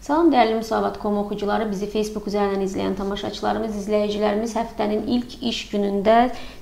Salam dəyərli Müsavat.com oxucuları, bizi Facebook üzərindən izləyən tamaşaçılarımız, izləyicilərimiz həftənin ilk iş günündə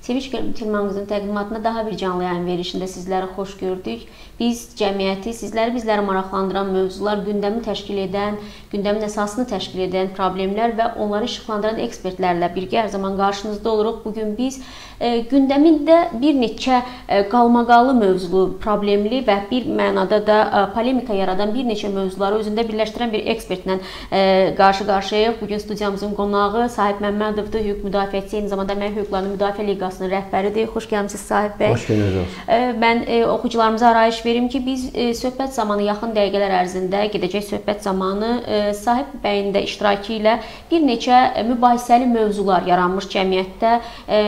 Sevinç Tilman qızının təqdimatında daha bir canlı yayın verilişində sizləri xoş gördük. Biz cəmiyyəti, sizləri bizləri maraqlandıran mövzular, gündəmi təşkil edən, gündəmin əsasını təşkil edən problemlər və onları işıqlandıran ekspertlərlə birgə hər zaman qarşınızda oluruq. Bu gün biz gündəmində bir neçə e, qalmaqallı mövzulu, problemli və bir mənada da e, polemika yaradan bir neçə mövzuları özündə birləşdirən bir ekspertlə e, qarşı-qarşıyayıq. Bu gün studiyamızın qonağı Sahib Məmmədovdur, hüquq müdafiəçisi, eyni zamanda Əmək Hüquqlarının Müdafiə Liqasının rəhbəridir. Xoş gəlmisiniz Sahib bəy. Xoş gəldiniz. E, mən e, oxucularımıza arayış verim ki, biz e, söhbət zamanı yaxın dəqiqələr ərzində gedəcək söhbət zamanı e, Sahib bəyin də iştirakı ilə bir neçə e, mübahisəli mövzular yaranmış cəmiyyətdə e,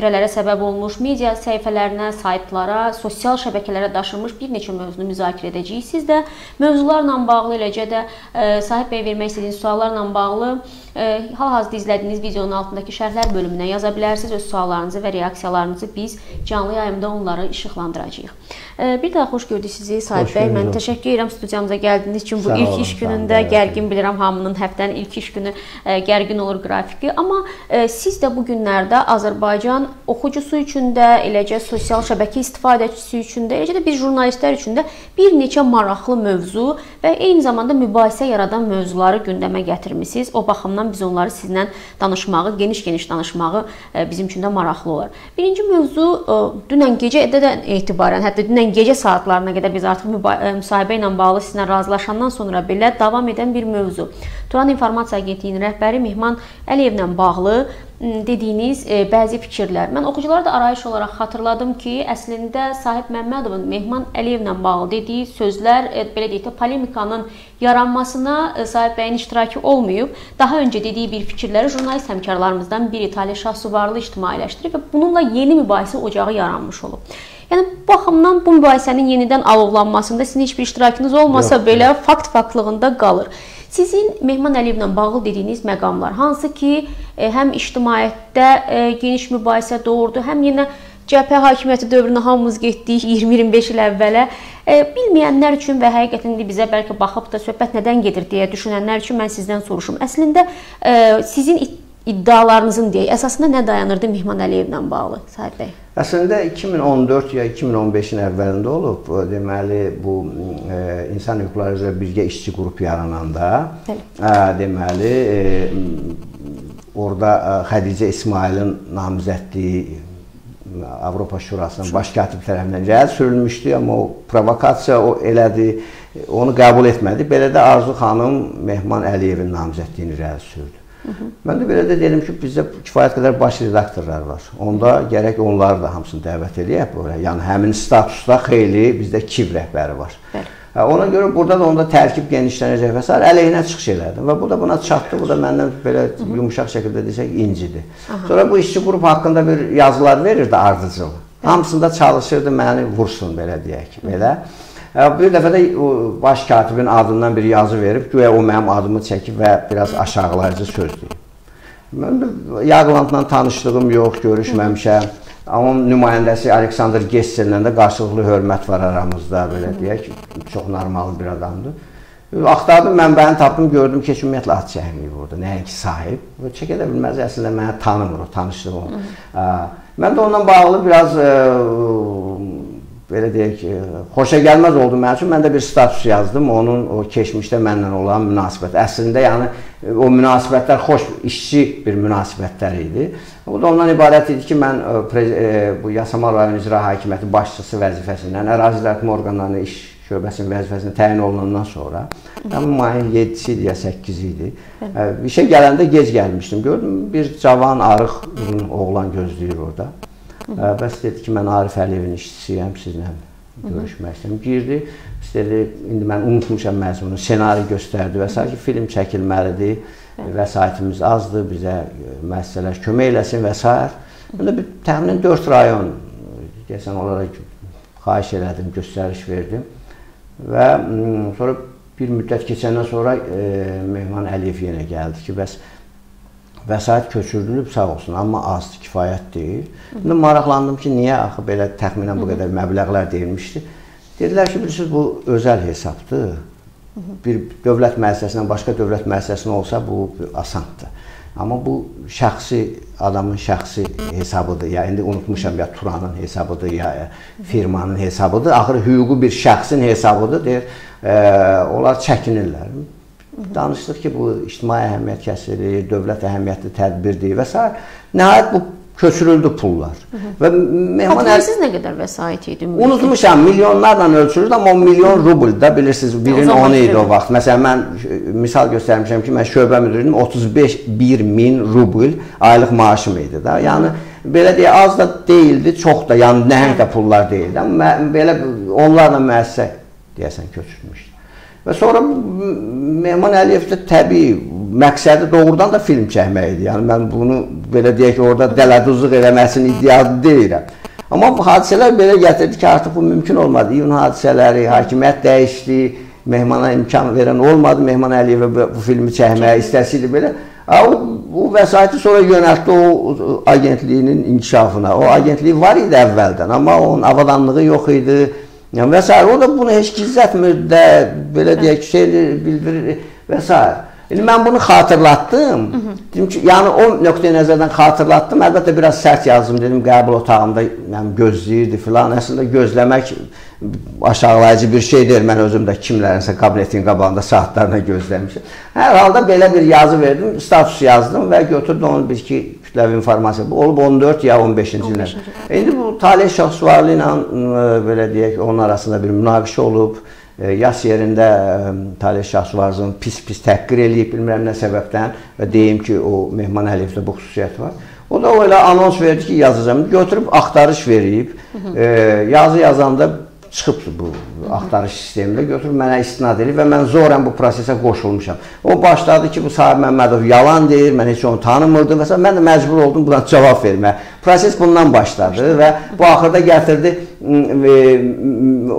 müzakirələrə səbəb olmuş, media səhifələrinə, saytlara, sosial şəbəkələrə daşınmış bir neçə mövzunu müzakirə edəcəyik. Siz də mövzularla bağlı eləcə də Sahib bəy vermək istədiyiniz suallarla bağlı hal-hazırda izlədiyiniz videonun altındakı şərhlər bölümünə yaza bilərsiniz. Öz suallarınızı və reaksiyalarınızı biz canlı yayımda onları işıqlandıracağıq. Bir daha xoş gördük sizi Sahib bəy. Mən təşəkkür edirəm studiyamıza gəldiyiniz üçün. Bu ilk iş günündə gərgin bilirəm hamının həftənin ilk iş günü gərgin olur qrafiki, amma siz də bu günlərdə Azərbaycan oxucusu üçün də, eləcə sosial şəbəkə istifadəçisi üçün də, eləcə də biz jurnalistlər üçün də bir neçə maraqlı mövzu və eyni zamanda mübahisə yaradan mövzuları gündəmə gətirmisiniz. O baxımdan biz onları sizlə danışmağı, geniş-geniş danışmağı e, bizim üçün də maraqlı olar. Birinci mövzu e, dünən gecədən etibarən, hətta dünən gecə saatlarına qədər biz artıq e, müsahibə ilə bağlı sizinlə razılaşandan sonra belə davam edən bir mövzu. Turan İnformasiya Agentliyinin rəhbəri Mehman Əliyevlə bağlı dediyiniz e, bəzi fikirlər. Mən oxuculara da arayış olaraq xatırladım ki, əslində Sahib Məmmədovun Mehman Əliyevlə bağlı dediyi sözlər e, belə deyək də polemikanın yaranmasına e, Sahib bəyin iştirakı olmayıb. Daha öncə dediyi bir fikirləri jurnalist həmkarlarımızdan biri Talih Şahsuvarlı ictimailəşdirib və bununla yeni mübahisə ocağı yaranmış olub. Yəni bu baxımdan bu mübahisənin yenidən alovlanmasında sizin heç bir iştirakınız olmasa Yox, belə fakt faktlığında qalır. Sizin Mehman Əliyevlə bağlı dediyiniz məqamlar hansı ki, həm ictimaiyyətdə e, geniş mübahisə doğurdu, həm yenə cəbhə hakimiyyəti dövrünə hamımız getdik 20-25 il əvvələ. E, bilməyənlər üçün və həqiqətən də bizə bəlkə baxıb da söhbət nədən gedir deyə düşünənlər üçün mən sizdən soruşum. Əslində sizin iddialarınızın deyək, əsasında nə dayanırdı Mehman Əliyevlə bağlı Sahib bəy? Əslində 2014 ya 2015-in əvvəlində olub. Deməli bu e, insan hüquqları üzrə birgə işçi qrup yarananda, e, deməli e, orada e, Xədicə İsmailin namizədliyi Avropa Şurasının baş katib tərəfindən irəli sürülmüşdü, amma o provokasiya o elədi, onu qəbul etmədi. Belə də Arzu xanım Mehman Əliyevin namizədliyini irəli sürdü. Hı -hı. Mən də belə də dedim ki, bizdə kifayət qədər baş redaktorlar var. Onda gərək onları da hamısını dəvət eləyək bura. Yəni həmin statusda xeyli bizdə KİV rəhbəri var. Bəli. Ona görə burada da onda tərkib genişlənəcək və s. əleyhinə çıxış elədim və bu da buna çatdı. Bu da məndən belə yumşaq şəkildə desək incidir. Aha. Sonra bu işçi qrup haqqında bir yazılar verirdi ardıcıl. Hamısında çalışırdı məni vursun belə deyək. Belə. Bir dəfə də baş katibin adından bir yazı verib, güya o mənim adımı çəkib və biraz aşağılayıcı söz deyib. Mən Yaqlandla tanışlığım yox, görüşməmişəm. Amma nümayəndəsi Aleksandr Gessellə də qarşılıqlı hörmət var aramızda, belə deyək, çox normal bir adamdır. Axtardım, mənbəni tapdım, gördüm ki, ümumiyyətlə ad çəkməyib orada, nəinki sahib. Çəkə də bilməz, əslində məni tanımır o, tanışlığım. Mən də ondan bağlı biraz ə, belə deyək ki, xoşa gəlməz oldu mənim üçün. Mən də bir status yazdım, onun o keçmişdə mənlə olan münasibət. Əslində yəni o münasibətlər xoş, işçi bir münasibətlər idi. Bu da ondan ibarət idi ki, mən e, e, bu Yasamal rayon icra hakimiyyəti başçısı vəzifəsindən ərazi idarəetmə orqanlarının iş şöbəsinin vəzifəsinə təyin olunandan sonra, yəni mayın 7-si idi ya 8-i idi. E, işə gələndə gec gəlmişdim. Gördüm bir cavan, arıq, oğlan gözləyir orada. Bəs dedi ki, mən Arif Əliyevin işçisiyəm, sizlə görüşmək istəyirəm. Girdi, istədi, indi mən unutmuşam məzmunu, ssenari göstərdi və s. ki, film çəkilməlidir, vəsaitimiz azdır, bizə müəssisələr kömək eləsin və s. Onda bir təxminən 4 rayon deyəsən onlara xahiş elədim, göstəriş verdim və sonra bir müddət keçəndən sonra e, Mehman Əliyev yenə gəldi ki, bəs vəsait köçürülüb sağ olsun, amma azdır, kifayət deyil. İndi maraqlandım ki, niyə axı belə təxminən bu qədər məbləğlər deyilmişdi. Dedilər ki, bilirsiniz bu özəl hesabdır. bir dövlət müəssisəsindən başqa dövlət müəssisəsinə olsa bu asandır. Amma bu şəxsi adamın şəxsi hesabıdır. Ya indi unutmuşam ya Turanın hesabıdır ya firmanın hesabıdır. Axırı hüquqi bir şəxsin hesabıdır deyir. E, onlar çəkinirlər. Danışdıq ki, bu ictimai əhəmiyyət kəsilir, dövlət əhəmiyyətli tədbirdir və s. Nəhayət bu köçürüldü pullar. Hı -hı. Və mehman Xatırlayırsınız nə qədər vəsait idi? Unutmuşam, milyonlarla ölçülürdü, amma 10 milyon rubl da bilirsiniz, birin 10 idi o vaxt. Məsələn, mən misal göstərmişəm ki, mən şöbə müdürüydüm, 35 1 min rubl aylıq maaşım idi da. Yəni belə deyə az da değildi, çox da, yəni nəhəng də pullar deyildi. Amma belə onlarla müəssisə deyəsən köçürmüşdü. Və sonra Mehman Əliyev də təbii məqsədi doğrudan da film çəkmək idi. Yəni mən bunu belə deyək ki, orada dələduzluq eləməsini iddialı deyirəm. Amma bu hadisələr belə gətirdi ki, artıq bu mümkün olmadı. İyun hadisələri, hakimiyyət dəyişdi, Mehmana imkan verən olmadı. Mehman Əliyevə bu filmi çəkməyə istəsiydi belə. O, bu vəsaiti sonra yönəltdi o agentliyinin inkişafına. O agentlik var idi əvvəldən, amma onun avadanlığı yox idi. Yəni və s. o da bunu heç gizlətmir də, belə deyək, şey bildirir və s. İndi mən bunu xatırlatdım. Dedim ki, yəni o nöqteyi nəzərdən xatırlatdım. Əlbəttə biraz sərt yazdım. Dedim qəbul otağında yəni gözləyirdi filan. Əslində gözləmək aşağılayıcı bir şey deyil. Mən özüm də kimlərinsə kabinetin qabağında saatlarla gözləmişəm. Hər halda belə bir yazı verdim, status yazdım və götürdüm onu bir ki kütləvi informasiya. Bu olub 14 ya 15-ci ildə. İndi bu Talih Şahsuvarlı ilə belə deyək, onun arasında bir münaqişə olub yas yerində Talih Şahsuvarzın pis-pis təhqir eləyib, bilmirəm nə səbəbdən və deyim ki, o Mehman Əliyevdə bu xüsusiyyət var. O da elə anons verdi ki, yazacağam. Götürüb axtarış verib. E, yazı yazanda çıxıbdır bu axtarış sistemində götürüb mənə istinad edib və mən zorən bu prosesə qoşulmuşam. O başladı ki, bu Sahib Məmmədov yalan deyir, mən heç onu tanımırdım və mən də məcbur oldum buna cavab verməyə. Proses bundan başladı və bu axırda gətirdi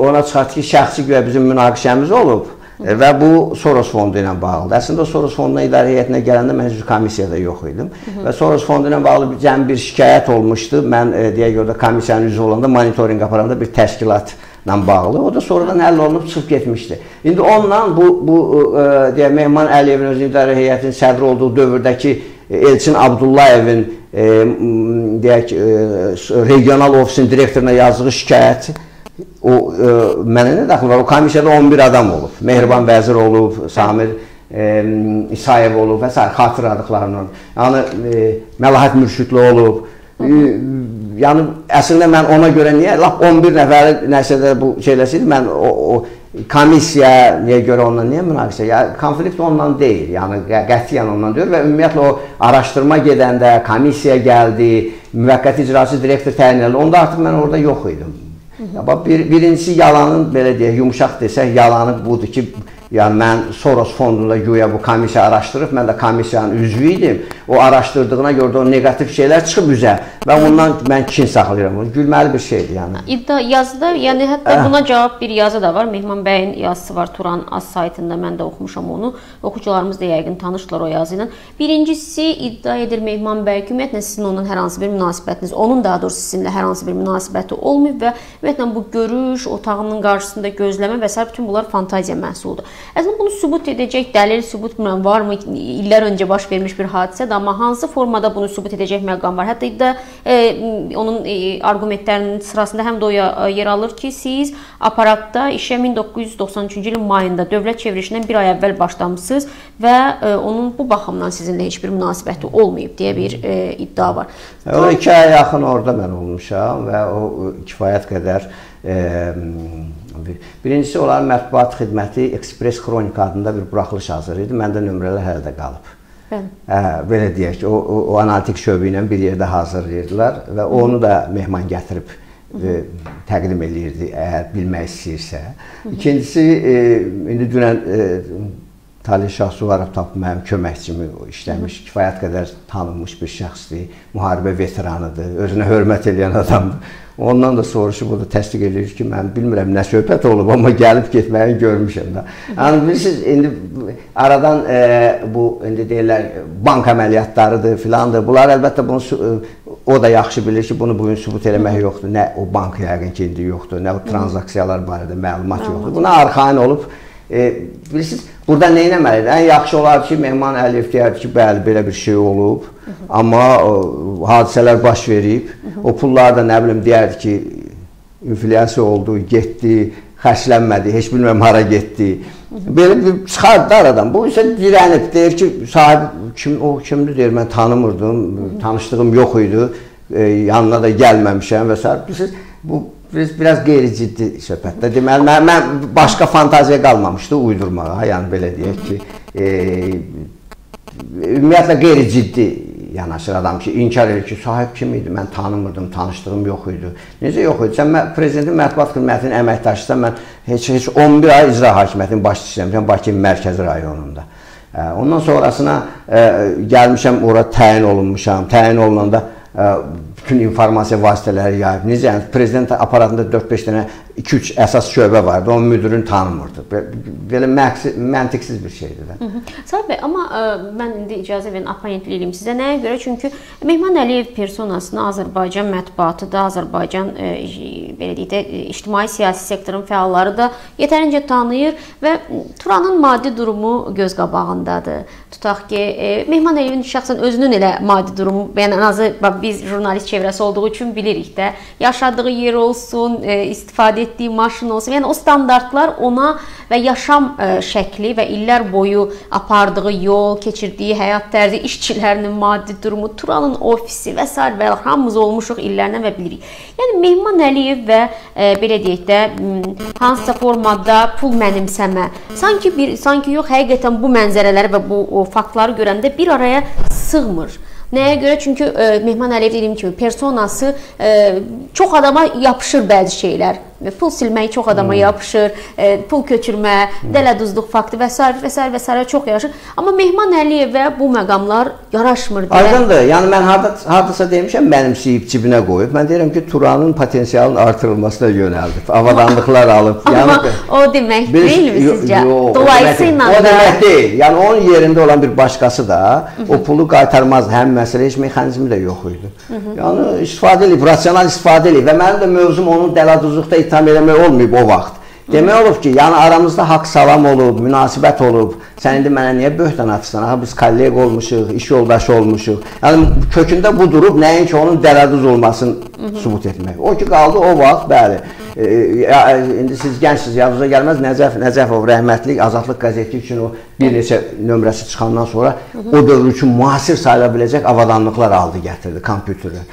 ona çıxartdı ki, şəxsi güya bizim münaqişəmiz olub və bu Soros fondu ilə bağlıdır. Əslində Soros fonduna idarə heyətinə gələndə mən heç komissiyada yox idim və Soros fondu ilə bağlı bir cəm bir şikayət olmuşdu. Mən e, deyək orada komissiyanın üzvü olanda monitorinq aparanda bir təşkilat ilə bağlı. O da sonradan həll olunub çıxıb getmişdi. İndi onunla bu bu e, deyək Mehman Əliyevin öz idarə heyətinin sədri olduğu dövrdəki e, Elçin Abdullayevin e, deyək e, regional ofisin direktoruna yazdığı şikayət o e, mənə nə daxil var? O komissiyada 11 adam olub. Mehriban vəzir olub, Samir e, İsayev olub və s. xatırladıqlarından. Yəni e, Məlahət Mürşidli olub. E, yəni əslində mən ona görə niyə lap 11 nəfəri nəsədə bu şeyləsəydi mən o, o komissiyaya görə ondan niyə münaqişə? Ya konflikt ondan deyil. Yəni qətiyyən ondan deyil və ümumiyyətlə o araşdırma gedəndə komissiya gəldi, müvəqqəti icraçı direktor təyin edildi. Onda artıq mən orada yox idim. Bax bir, birincisi yalanın belə deyək, yumşaq desək yalanı budur ki, Yəni mən Soros fondunda güya bu komissiya araşdırıb, mən də komissiyanın üzvü idim. O araşdırdığına görə də o neqativ şeylər çıxıb üzə və ondan mən kin saxlayıram. Bu gülməli bir şeydir yəni. İddia yazıda, yəni hətta Hə. buna cavab bir yazı da var. Mehman bəyin yazısı var Turan az saytında. Mən də oxumuşam onu. Oxucularımız da yəqin tanışdılar o yazı ilə. Birincisi iddia edir Mehman bəy ki, ümumiyyətlə sizin onunla hər hansı bir münasibətiniz, onun daha doğrusu sizinlə hər hansı bir münasibəti olmayıb və ümumiyyətlə bu görüş, otağının qarşısında gözləmə və s. bütün bunlar fantaziya məhsuludur. Əslində bunu sübut edəcək dəlil, sübut varmı? İllər öncə baş vermiş bir hadisədir, amma hansı formada bunu sübut edəcək məqam var? Hətta da e, onun e, arqumentlərinin sırasında həm də o yer alır ki, siz aparatda işə 1993-cü ilin mayında dövlət çevrilişindən bir ay əvvəl başlamısınız və e, onun bu baxımdan sizinlə heç bir münasibəti olmayıb deyə bir e, iddia var. O 2 ay yaxın orada mən olmuşam və o kifayət qədər e, Birincisi onların mətbuat xidməti Ekspres Xronika adında bir buraxılış hazır idi. Məndə nömrələr hələ də qalıb. Hə, belə deyək ki, o, o, o analitik şöbə ilə bir yerdə hazırlayırdılar və onu da mehman gətirib e, təqdim eləyirdi əgər bilmək istəyirsə. İkincisi e, indi dünən e, Talih Şahsuvarov tapıb mənim köməkçimi işləmiş, kifayət qədər tanınmış bir şəxsdir, müharibə veteranıdır, özünə hörmət edən adamdır. Ondan da soruşub, o da təsdiq edir ki, mən bilmirəm nə söhbət olub, amma gəlib getməyini görmüşəm də. Yəni bilirsiniz, indi aradan e, bu indi deyirlər bank əməliyyatlarıdır filandır. Bunlar əlbəttə bunu e, o da yaxşı bilir ki, bunu bu gün sübut eləmək yoxdur. Nə o bank yəqin ki, indi yoxdur, nə o tranzaksiyalar barədə məlumat yoxdur. Buna arxain olub e, bilirsiniz, burada nə etməlidir? Ən yaxşı olardı ki, Mehman Əliyev deyərdi ki, bəli, belə bir şey olub, Hı -hı. amma o, hadisələr baş verib. Hı. O pullar da nə bilim deyərdi ki, inflyasiya oldu, getdi, xərclənmədi, heç bilmirəm hara getdi. Belə bir çıxardı aradan. Bu isə dirənib, deyir ki, sahib kim o kimdir deyir, mən tanımırdım, tanışdığım yox idi, e, yanına da gəlməmişəm və s. Bilirsiniz, bu biraz, biraz qeyri-ciddi söhbətdir. Deməli, mən, mən başqa fantaziya qalmamışdı uydurmağa, yəni belə deyək ki, e, ümumiyyətlə qeyri-ciddi yanaşır adam ki, inkar edir ki, sahib kim idi, mən tanımırdım, tanışdığım yox idi. Necə yox idi? Sən prezidentin mətbuat xidmətinin əməkdaşısan, mən heç heç 11 ay icra hakimiyyətinin başçısı işləmişəm Bakı mərkəzi rayonunda. Ondan sonrasına ə, gəlmişəm ora təyin olunmuşam. Təyin olunanda ə, bütün informasiya vasitələri yayıb. Necə yəni prezident aparatında 4-5 dənə 2-3 əsas şöbə vardı. Onun müdirini tanımırdı. Belə məqsəd məntiqsiz bir şeydir də. Sahib bəy, amma ə, mən indi icazə verin opponent eləyim sizə. Nəyə görə? Çünki Mehman Əliyev personasını Azərbaycan mətbuatı da, Azərbaycan ə, belə deyək də ictimai siyasi sektorun fəalları da yetərincə tanıyır və Turanın maddi durumu göz qabağındadır. Tutaq ki, ə, Mehman Əliyevin şəxsən özünün elə maddi durumu, yəni ən azı biz jurnalist çevrəsi olduğu üçün bilirik də. Yaşadığı yer olsun, ə, istifadə etdiyi maşın olsun. Yəni o standartlar ona və yaşam e, şəkli və illər boyu apardığı yol, keçirdiyi həyat tərzi, işçilərinin maddi durumu, Turanın ofisi və s. və hamımız olmuşuq illərdən və bilirik. Yəni Mehman Əliyev və e, belə deyək də hansısa formada pul mənimsəmə, sanki bir sanki yox, həqiqətən bu mənzərələri və bu o faktları görəndə bir araya sığmır. Nəyə görə? Çünki e, Mehman Əliyev dediyim kimi personası ə, çox adama yapışır bəzi şeylər pul silmək çox adama hmm. yapışır, e, pul köçürmə, hmm. dələduzluq faktı və s. və s. və s. çox yaraşır. Amma Mehman Əliyevə bu məqamlar yaraşmır deyə. Aydındır. Yəni mən harda hardasa demişəm mənimsəyib cibinə qoyub. Mən deyirəm ki, Turanın potensialının artırılmasına yönəldib. Avadanlıqlar alıb. Yəni o demək deyilmi sizcə? Dolayısıyla o demək deyil. Yəni onun yerində olan bir başqası da o pulu qaytarmaz. Həm məsələ heç mexanizmi də yox idi. Yəni istifadə edib, rasional istifadə edib və mənim də mövzum onun dələduzluqda itham eləmək olmayıb o vaxt. Demək olub ki, yəni aramızda haqq salam olub, münasibət olub. Sən indi mənə niyə böhtan atırsan? Aha biz kolleg olmuşuq, iş yoldaşı olmuşuq. Yəni kökündə bu durub nəinki onun dələduz olmasını sübut etmək. O ki qaldı o vaxt, bəli. E, e, indi siz gəncsiniz, yadınıza gəlməz Nəcəf Nəcəfov rəhmətlik Azadlıq qəzeti üçün o bir neçə nömrəsi çıxandan sonra o dövr üçün müasir sayıla biləcək avadanlıqlar aldı, gətirdi kompüterə.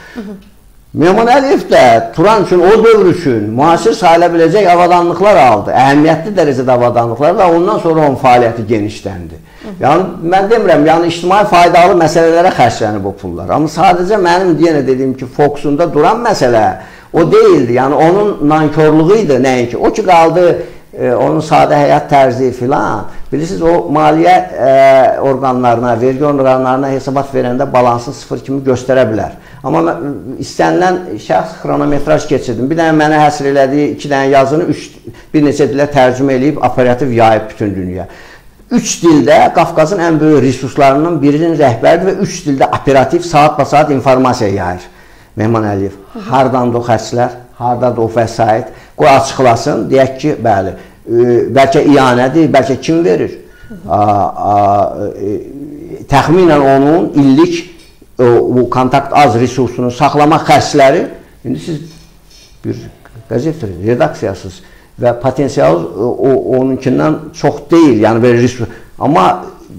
Mehman Əliyev də Turan üçün o dövr üçün müasir sayıla biləcək avadanlıqlar aldı. Əhəmiyyətli dərəcədə avadanlıqlar və ondan sonra onun fəaliyyəti genişləndi. Yəni mən demirəm, yəni ictimai faydalı məsələlərə xərclənib o pullar. Amma sadəcə mənim yenə dediyim ki, fokusunda duran məsələ o deyildi. Yəni onun nankorluğu idi nəinki. O ki qaldı e, onun sadə həyat tərzi filan. Bilirsiniz o maliyyə e, orqanlarına, vergi orqanlarına hesabat verəndə balansın sıfır kimi göstərə bilər. Amma istənilən şəxs xronometraj keçirdim. Bir dənə mənə həsr elədiyi iki dənə yazını üç, bir neçə dilə tərcümə eləyib operativ yayıb bütün dünya. Üç dildə Qafqazın ən böyük resurslarından birinin rəhbəridir və üç dildə operativ saat-ba-saat informasiya yayır. Mehman Əliyev. Hardandır o xərclər? Hardadır o vəsait? Qoy açıqlasın. Deyək ki, bəli, e, bəlkə iyanədir, bəlkə kim verir? A, a, e, təxminən onun illik o, bu kontakt az resursunu saxlamaq xərcləri indi siz bir qəzetdir, redaksiyasız və potensial o onunkindən çox deyil, yəni belə resurs. Amma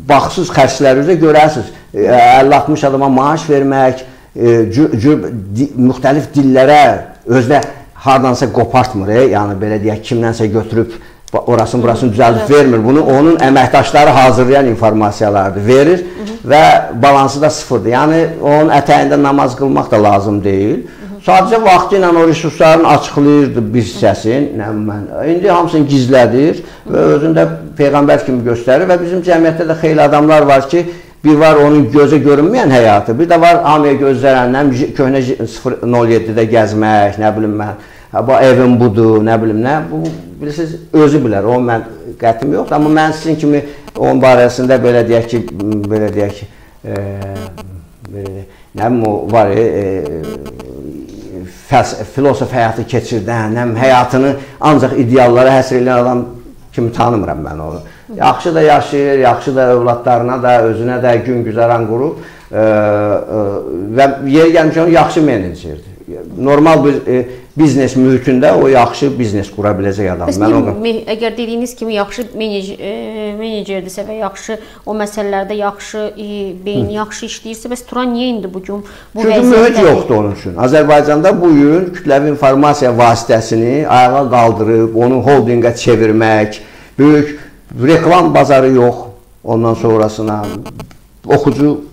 baxsız xərcləri üzrə görərsiniz. 50-60 adama maaş vermək, di, müxtəlif dillərə özdə hardansa qopartmır, e? yəni belə deyək, kimdənsə götürüb orasını burasını düzəldib vermir. Bunu onun əməkdaşları hazırlayan informasiyalardır. Verir və balansı da sıfırdır. Yəni onun ətəyində namaz qılmaq da lazım deyil. Sadəcə vaxtı ilə o resursların açıqlayırdı bir hissəsini. Nə mən indi hamısını gizlədir və özündə peyğəmbər kimi göstərir və bizim cəmiyyətdə də xeyli adamlar var ki, bir var onun gözə görünməyən həyatı, bir də var hamıya gözlənən köhnə 007-də gəzmək, nə bilim mən bu evim budur, nə bilim nə. Bu bilirsiniz özü bilər. O mən qətim yoxdur, amma mən sizin kimi onun barəsində belə deyək ki, belə deyək ki, e, belə nə bilim o var e, filosof həyatı keçirdən, bilim həyatını ancaq ideallara həsr edən adam kimi tanımıram mən onu. Yaxşı da yaşayır, yaxşı da övladlarına da, özünə də gün güzəran qurub ə, ə, və yer gəlmiş onu yaxşı menecerdir. Normal bir e, biznes mühitində o yaxşı biznes qura biləcək adam. Bəs mən onu əgər dediyiniz kimi yaxşı menecer e, menecerdirsə və yaxşı o məsələlərdə yaxşı e, beyin yaxşı işləyirsə, bəs Turan niyə indi bu gün bu Çünki mühit yoxdur onun üçün. Azərbaycanda bu gün kütləvi informasiya vasitəsini ayağa qaldırıb, onu holdinqə çevirmək, böyük reklam bazarı yox. Ondan sonrasına oxucu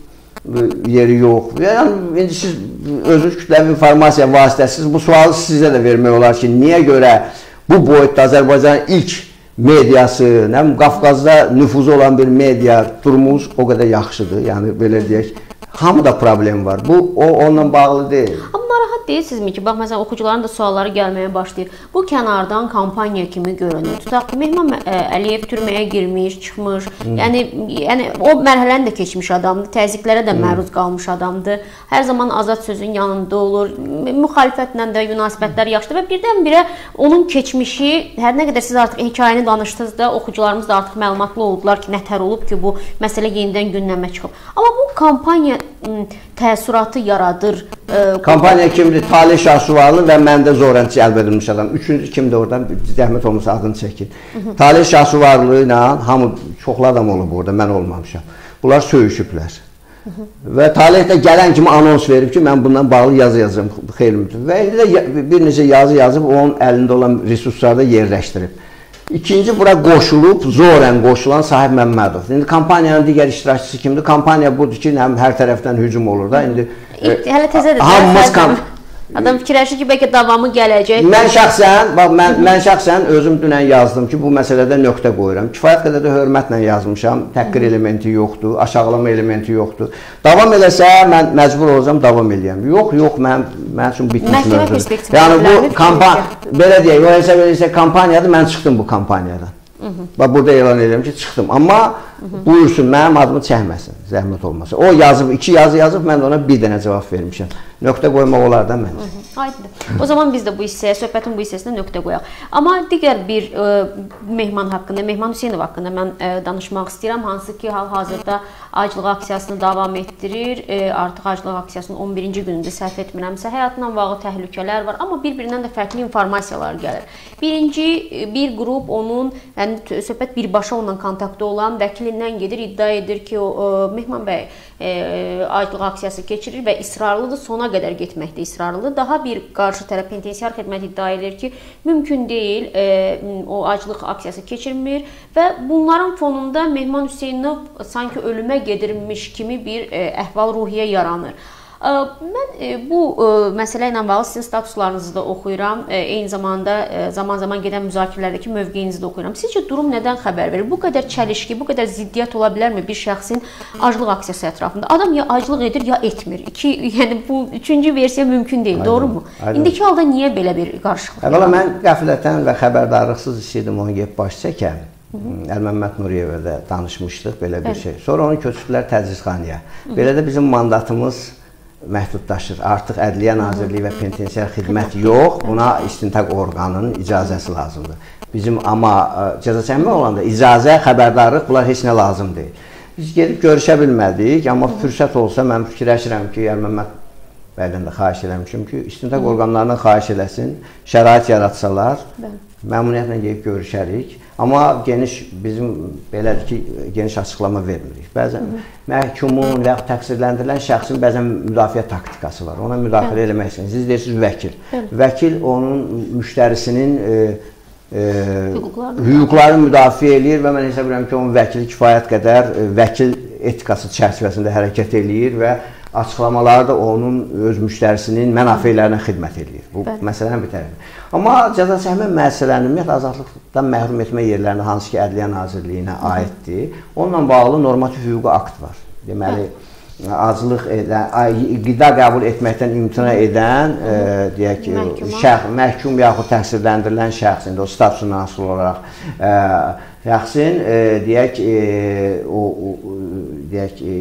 yeri yox. Yəni indi siz özünüz kütləvi informasiya vasitəsiz bu sualı sizə də vermək olar ki, niyə görə bu boyutda Azərbaycanın ilk mediası, nə bilim Qafqazda nüfuzu olan bir media durumumuz o qədər yaxşıdır. Yəni belə deyək, hamıda problem var. Bu o onunla bağlı deyil. Deyilsinizmi ki, bax məsələn oxucuların da sualları gəlməyə başlayır. Bu kənardan kampaniya kimi görünür. Tutaq ki, Mehman Əliyev türməyə girmiş, çıxmış. Hmm. Yəni yəni o mərhələni də keçmiş adamdır. Təzyiqlərə də məruz qalmış adamdır. Hər zaman azad sözün yanında olur. Müxalifətlə də münasibətlər yaxşıdır və birdən-birə onun keçmişi hər nə qədər siz artıq hekayəni danışdınız da, oxucularımız da artıq məlumatlı oldular ki, nətər olub ki, bu məsələ yenidən gündəmə çıxıb. Amma bu kampaniya təəssüratı yaradır. Kampaniya kimdir? Talih Şahsuvarlı və məndə zorən cəlb edilmiş adam. Üçüncü kimdir oradan? Zəhmət olmasa adını çəkin. Talih Şahsuvarlı ilə hamı çoxlu adam olub orada, mən olmamışam. Bunlar söyüşüblər. Və Talih də gələn kimi anons verib ki, mən bundan bağlı yazı yazacağam xeyli müddət. Və indi də bir neçə yazı yazıb onun əlində olan resursları da yerləşdirib. İkinci bura qoşulub, zorən qoşulan Sahib Məmmədov. İndi kampaniyanın digər iştirakçısı kimdir? Kampaniya budur ki, həm hər tərəfdən hücum olur da. İndi e, hələ təzədir. Hamımız Adam fikirləşir ki, bəlkə davamı gələcək. Mən şəxsən, bax mən mən şəxsən özüm dünən yazdım ki, bu məsələdə nöqtə qoyuram. Kifayət qədər də hörmətlə yazmışam. Təhqir elementi yoxdur, aşağılama elementi yoxdur. Davam eləsə mən məcbur olacağam davam eləyəm. Yox, yox, mən mən üçün bitmiş mövzudur. Yəni bu kampaniya belə deyək, o hesab edirsə kampaniyadır, mən çıxdım bu kampaniyadan. Bax burada elan edirəm ki, çıxdım. Amma buyursun mənim adımı çəkməsin, zəhmət olmasa. O yazıb, iki yazı yazıb, mən ona bir dənə cavab vermişəm. Nöqtə qoymaq olar da məncə. Aydındır. O zaman biz də bu hissəyə, söhbətin bu hissəsinə nöqtə qoyaq. Amma digər bir ə, e, mehman haqqında, Mehman Hüseynov haqqında mən ə, e, danışmaq istəyirəm. Hansı ki, hal-hazırda aclıq aksiyasını davam etdirir. Ə, e, artıq aclıq aksiyasının 11-ci günündə səhv etmirəmsə, həyatla bağlı təhlükələr var, amma bir-birindən də fərqli informasiyalar gəlir. Birinci bir qrup onun, yəni söhbət birbaşa onunla kontaktda olan vəkilindən gedir, iddia edir ki, o Mehman bəy ə, aclıq aksiyası keçirir və israrlıdır, sona qədər getməkdə israrlıdır. Daha bir qarşı tərəf penitensiar xidmət iddia edir ki, mümkün deyil, ə, o aclıq aksiyası keçirmir və bunların fonunda Mehman Hüseynov sanki ölümə gedirmiş kimi bir ə, əhval-ruhiyyə yaranır. Mən bu məsələ ilə bağlı sizin statuslarınızı da oxuyuram. Eyni zamanda zaman-zaman gedən müzakirələrdəki mövqeyinizi də oxuyuram. Sizcə durum nədən xəbər verir? Bu qədər çəlişki, bu qədər ziddiyyət ola bilərmi bir şəxsin aclıq aksiyası ətrafında? Adam ya aclıq edir, ya etmir. İki, yəni bu üçüncü versiya mümkün deyil, Aynen. doğrumu? Aynen. İndiki halda niyə belə bir qarşılıq? Əvvəla mən qəflətən və xəbərdarlıqsız istəyirdim onu gəlib baş çəkəm. Əlməmməd Nuriyevə də danışmışdıq belə bir Bəli. şey. Sonra onu köçürdülər tədrisxanaya. Belə də bizim mandatımız məhdudlaşır. Artıq Ədliyyə Nazirliyi və penitensiar xidmət yox, buna istintaq orqanının icazəsi lazımdır. Bizim amma e, cəza çəkmə olanda icazə, xəbərdarlıq bunlar heç nə lazım deyil. Biz gedib görüşə bilmədik, amma fürsət olsa mən fikirləşirəm ki, Yər Məmməd bəydən də xahiş eləmişəm ki, istintaq orqanlarından xahiş eləsin, şərait yaratsalar, Bəli. məmnuniyyətlə gedib görüşərik. Amma geniş bizim belədir ki, geniş açıqlama vermirik. Bəzən Hı -hı. məhkumun və ya təqsirləndirilən şəxsin bəzən müdafiə taktikası var. Ona müdaxilə Hı. eləmək üçün. Siz deyirsiniz vəkil. Hı. Vəkil onun müştərisinin e, e, hüquqlarını, hüquqlarını müdafiə eləyir və mən hesab edirəm ki, onun vəkili kifayət qədər e, vəkil etikası çərçivəsində hərəkət eləyir və açıqlamaları da onun öz müştərisinin mənafelərinə xidmət eləyir. Bu Bəli. məsələnin bir tərəfi. Amma cəza çəkmə müəssisələrinin ümumiyyətlə azadlıqdan məhrum etmə yerlərində hansı ki Ədliyyə Nazirliyinə aiddir, onunla bağlı normativ hüquqi akt var. Deməli, Hə aclıq edən, qida qəbul etməkdən imtina edən, e, deyək ki, şəxs, məhkum yaxud təqsirləndirilən şəxs, indi o statusundan asılı olaraq e, şəxsin e, deyək e, o, o deyək e,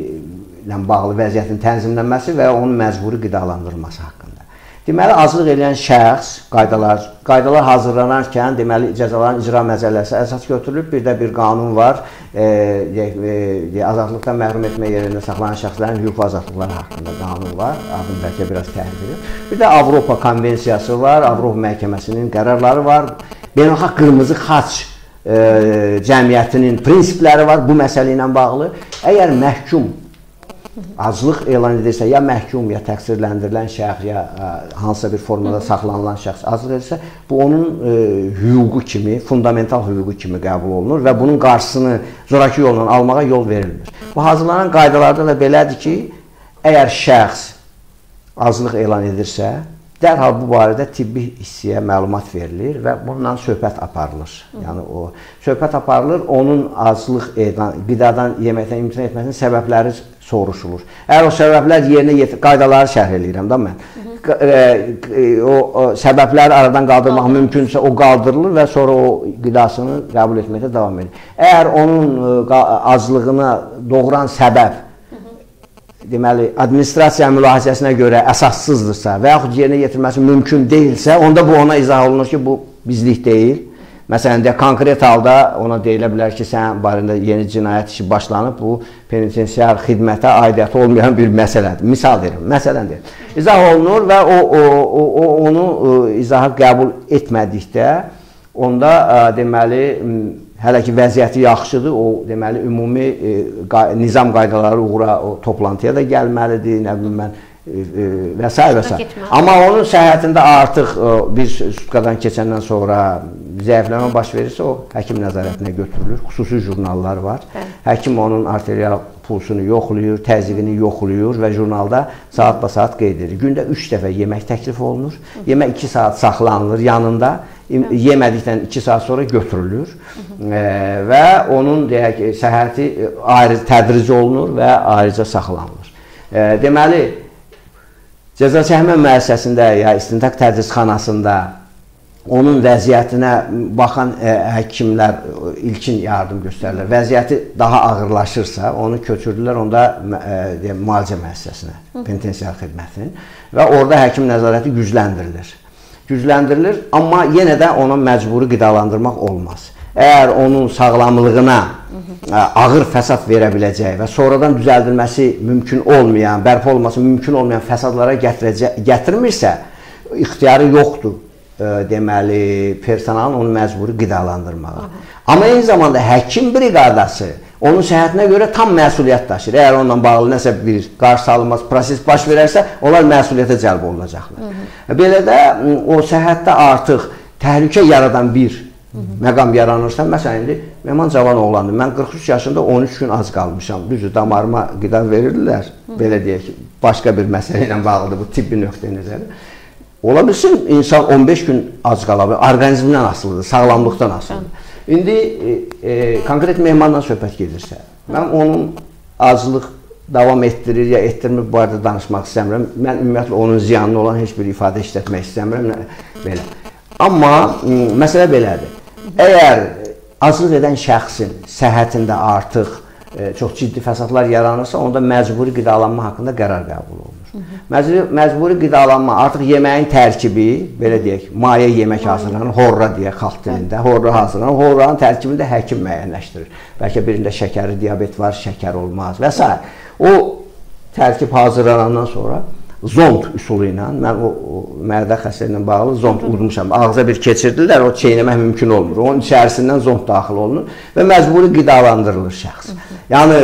ilə bağlı vəziyyətin tənzimlənməsi və onun məcburi qidalandırılması haqqında. Deməli, azlıq edən şəxs qaydalar, qaydalar hazırlanarkən deməli cəzaların icra məcəlləsi əsas götürülüb. Bir də bir qanun var. E, e, azadlıqdan məhrum etmə yerində saxlanan şəxslərin hüquq və azadlıqları haqqında qanun var. Adını bəlkə biraz təhvil. Bir də Avropa konvensiyası var, Avropa məhkəməsinin qərarları var. Beynəlxalq qırmızı xaç e, cəmiyyətinin prinsipləri var bu məsələ ilə bağlı. Əgər məhkum aclıq elan edirsə, ya məhkum, ya təqsirləndirilən şəxs, ya ə, hansısa bir formada saxlanılan şəxs aclıq edirsə, bu onun ə, hüququ kimi, fundamental hüququ kimi qəbul olunur və bunun qarşısını zorakı yolla almağa yol verilmir. Bu hazırlanan qaydalarda da belədir ki, əgər şəxs aclıq elan edirsə, dərhal bu barədə tibbi hissiyə məlumat verilir və bununla söhbət aparılır. Yəni o söhbət aparılır, onun aclıq edən, qidadan yeməkdən imtina etməsinin səbəbləri soruşulur. Əgər o səbəblər yerinə yetir, qaydaları şərh eləyirəm da mən. Ə, e, o, səbəbləri aradan qaldırmaq mümkünsə o qaldırılır və sonra o qidasını qəbul etməkdə davam edir. Əgər onun e, aclığına doğuran səbəb deməli administrasiya mülahizəsinə görə əsassızdırsa və yaxud yerinə yetirməsi mümkün deyilsə, onda bu ona izah olunur ki, bu bizlik deyil. Məsələn, də konkret halda ona deyilə bilər ki, sən barəndə yeni cinayət işi başlanıb, bu penitensiar xidmətə aidiyyəti olmayan bir məsələdir. Misal verim, məsələn deyim. İzah olunur və o, o, o, o onu izahı qəbul etmədikdə onda ə, deməli hələ ki vəziyyəti yaxşıdır, o deməli ümumi e, qa nizam qaydaları uğra o toplantıya da gəlməlidir, nə bilim mən e, e, və s. və s. Amma onun səhhətində artıq e, bir sutkadan keçəndən sonra zəifləmə baş verirsə, o həkim nəzarətinə götürülür. Xüsusi jurnallar var. Bəli. Həkim onun arterial pulsunu yoxlayır, təzyiqini yoxlayır və jurnalda saat-ba-saat qeyd edir. Gündə 3 dəfə yemək təklif olunur. Yemək 2 saat saxlanılır yanında yemədikdən 2 saat sonra götürülür e, və onun deyək ki, səhhəti ayrı tədrici olunur və ayrıca saxlanılır. E, deməli cəza çəkmə müəssisəsində ya istintaq tədrisxanasında onun vəziyyətinə baxan e, həkimlər ilkin yardım göstərirlər. Vəziyyəti daha ağırlaşırsa, onu köçürdülər onda e, deyək, müalicə müəssisəsinə, penitensiar xidmətinin və orada həkim nəzarəti gücləndirilir gücləndirilir, amma yenə də ona məcburi qidalandırmaq olmaz. Əgər onun sağlamlığına ə, ağır fəsad verə biləcək və sonradan düzəldilməsi mümkün olmayan, bərpa olması mümkün olmayan fəsadlara gətirəcək, gətirmirsə, ixtiyarı yoxdur ə, deməli personalın onu məcburi qidalandırmağa. Amma eyni zamanda həkim briqadası onun səhhətinə görə tam məsuliyyət daşıyır. Əgər onunla bağlı nəsə bir qarşısalınmaz proses baş verərsə, onlar məsuliyyətə cəlb olunacaqlar. -hı. Belə də o səhhətdə artıq təhlükə yaradan bir Hı -hı. məqam yaranırsa, məsələn indi Mehman cavan oğlandır. Mən 43 yaşında 13 gün az qalmışam. Düzdür, damarıma qida verirdilər. Hı -hı. Belə deyək, başqa bir məsələ ilə bağlıdır bu tibbi nöqteyi nəzərdən. Ola bilsin insan 15 gün ac qala bilər. Orqanizmdən asılıdır, sağlamlıqdan asılıdır. İndi e, e, konkret mehmandan söhbət gedirsə, mən onun aclıq davam etdirir ya etdirmir bu barədə danışmaq istəmirəm. Mən ümumiyyətlə onun ziyanlı olan heç bir ifadə işlətmək istəmirəm belə. Amma məsələ belədir. Əgər aclıq edən şəxsin səhhətində artıq çox ciddi fəsadlar yaranırsa, onda məcburi qidalanma haqqında qərar qəbul olunur. Məcburi, məcburi qidalanma, artıq yeməyin tərkibi, belə deyək, maye yemək hazırlanır, horra deyək xalq dilində, horra hazırlanır. Horranın tərkibini də həkim müəyyənləşdirir. Bəlkə birində şəkərli diabet var, şəkər olmaz və s. O tərkib hazırlanandan sonra zond üsulu ilə mən o, o mədə xəstəliyi ilə bağlı zond udmuşam. Ağza bir keçirdirlər, o çeynəmək mümkün olmur. Onun içərisindən zond daxil olunur və məcburi qidalandırılır şəxs. Yəni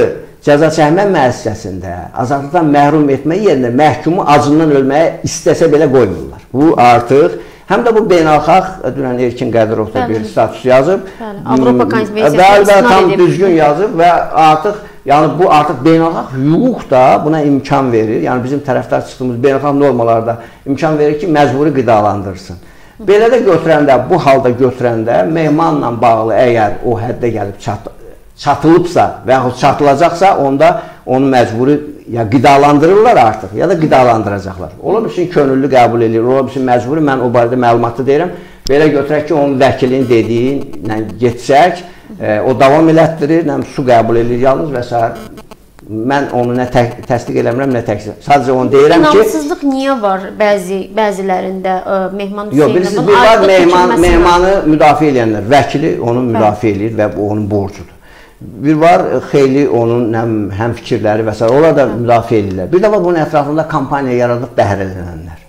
cəza çəkmə müəssisəsində azadlıqdan məhrum etmə yerinə məhkumu acından ölməyə istəsə belə qoymurlar. Bu artıq həm də bu beynəlxalq dünən Erkin Qədirov da bir status yazıb. Bəli, Avropa konvensiyası bəli, bəli, tam düzgün yazıb və artıq yəni bu artıq beynəlxalq hüquq da buna imkan verir. Yəni bizim tərəfdar çıxdığımız beynəlxalq normalarda imkan verir ki, məcburi qidalandırsın. Belə də götürəndə, bu halda götürəndə mehmanla bağlı əgər o həddə gəlib çat çatılıbsa və yaxud çatılacaqsa, onda onu məcburi ya qidalandırırlar artıq, ya da qidalandıracaqlar. Ola bilsin könüllü qəbul edir, ola bilsin məcburi, mən o barədə məlumatı deyirəm. Belə götürək ki, onun vəkilin dediyinlə getsək, e, o davam elətdirir, həm su qəbul edir yalnız və s. mən onu nə tə təsdiq eləmirəm, nə təksir. Sadəcə onu deyirəm ki, inamsızlıq niyə var bəzi bəzilərində ə, mehman Yox, bilirsiniz, bir var mehman mehmanı müdafiə edənlər, vəkili onu müdafiə edir və bu onun borcudur. Bir var xeyli onun həm, həm fikirləri və s. onlar da müdafiə edirlər. Bir də var bunun ətrafında kampaniya yaradıb bəhrələnənlər.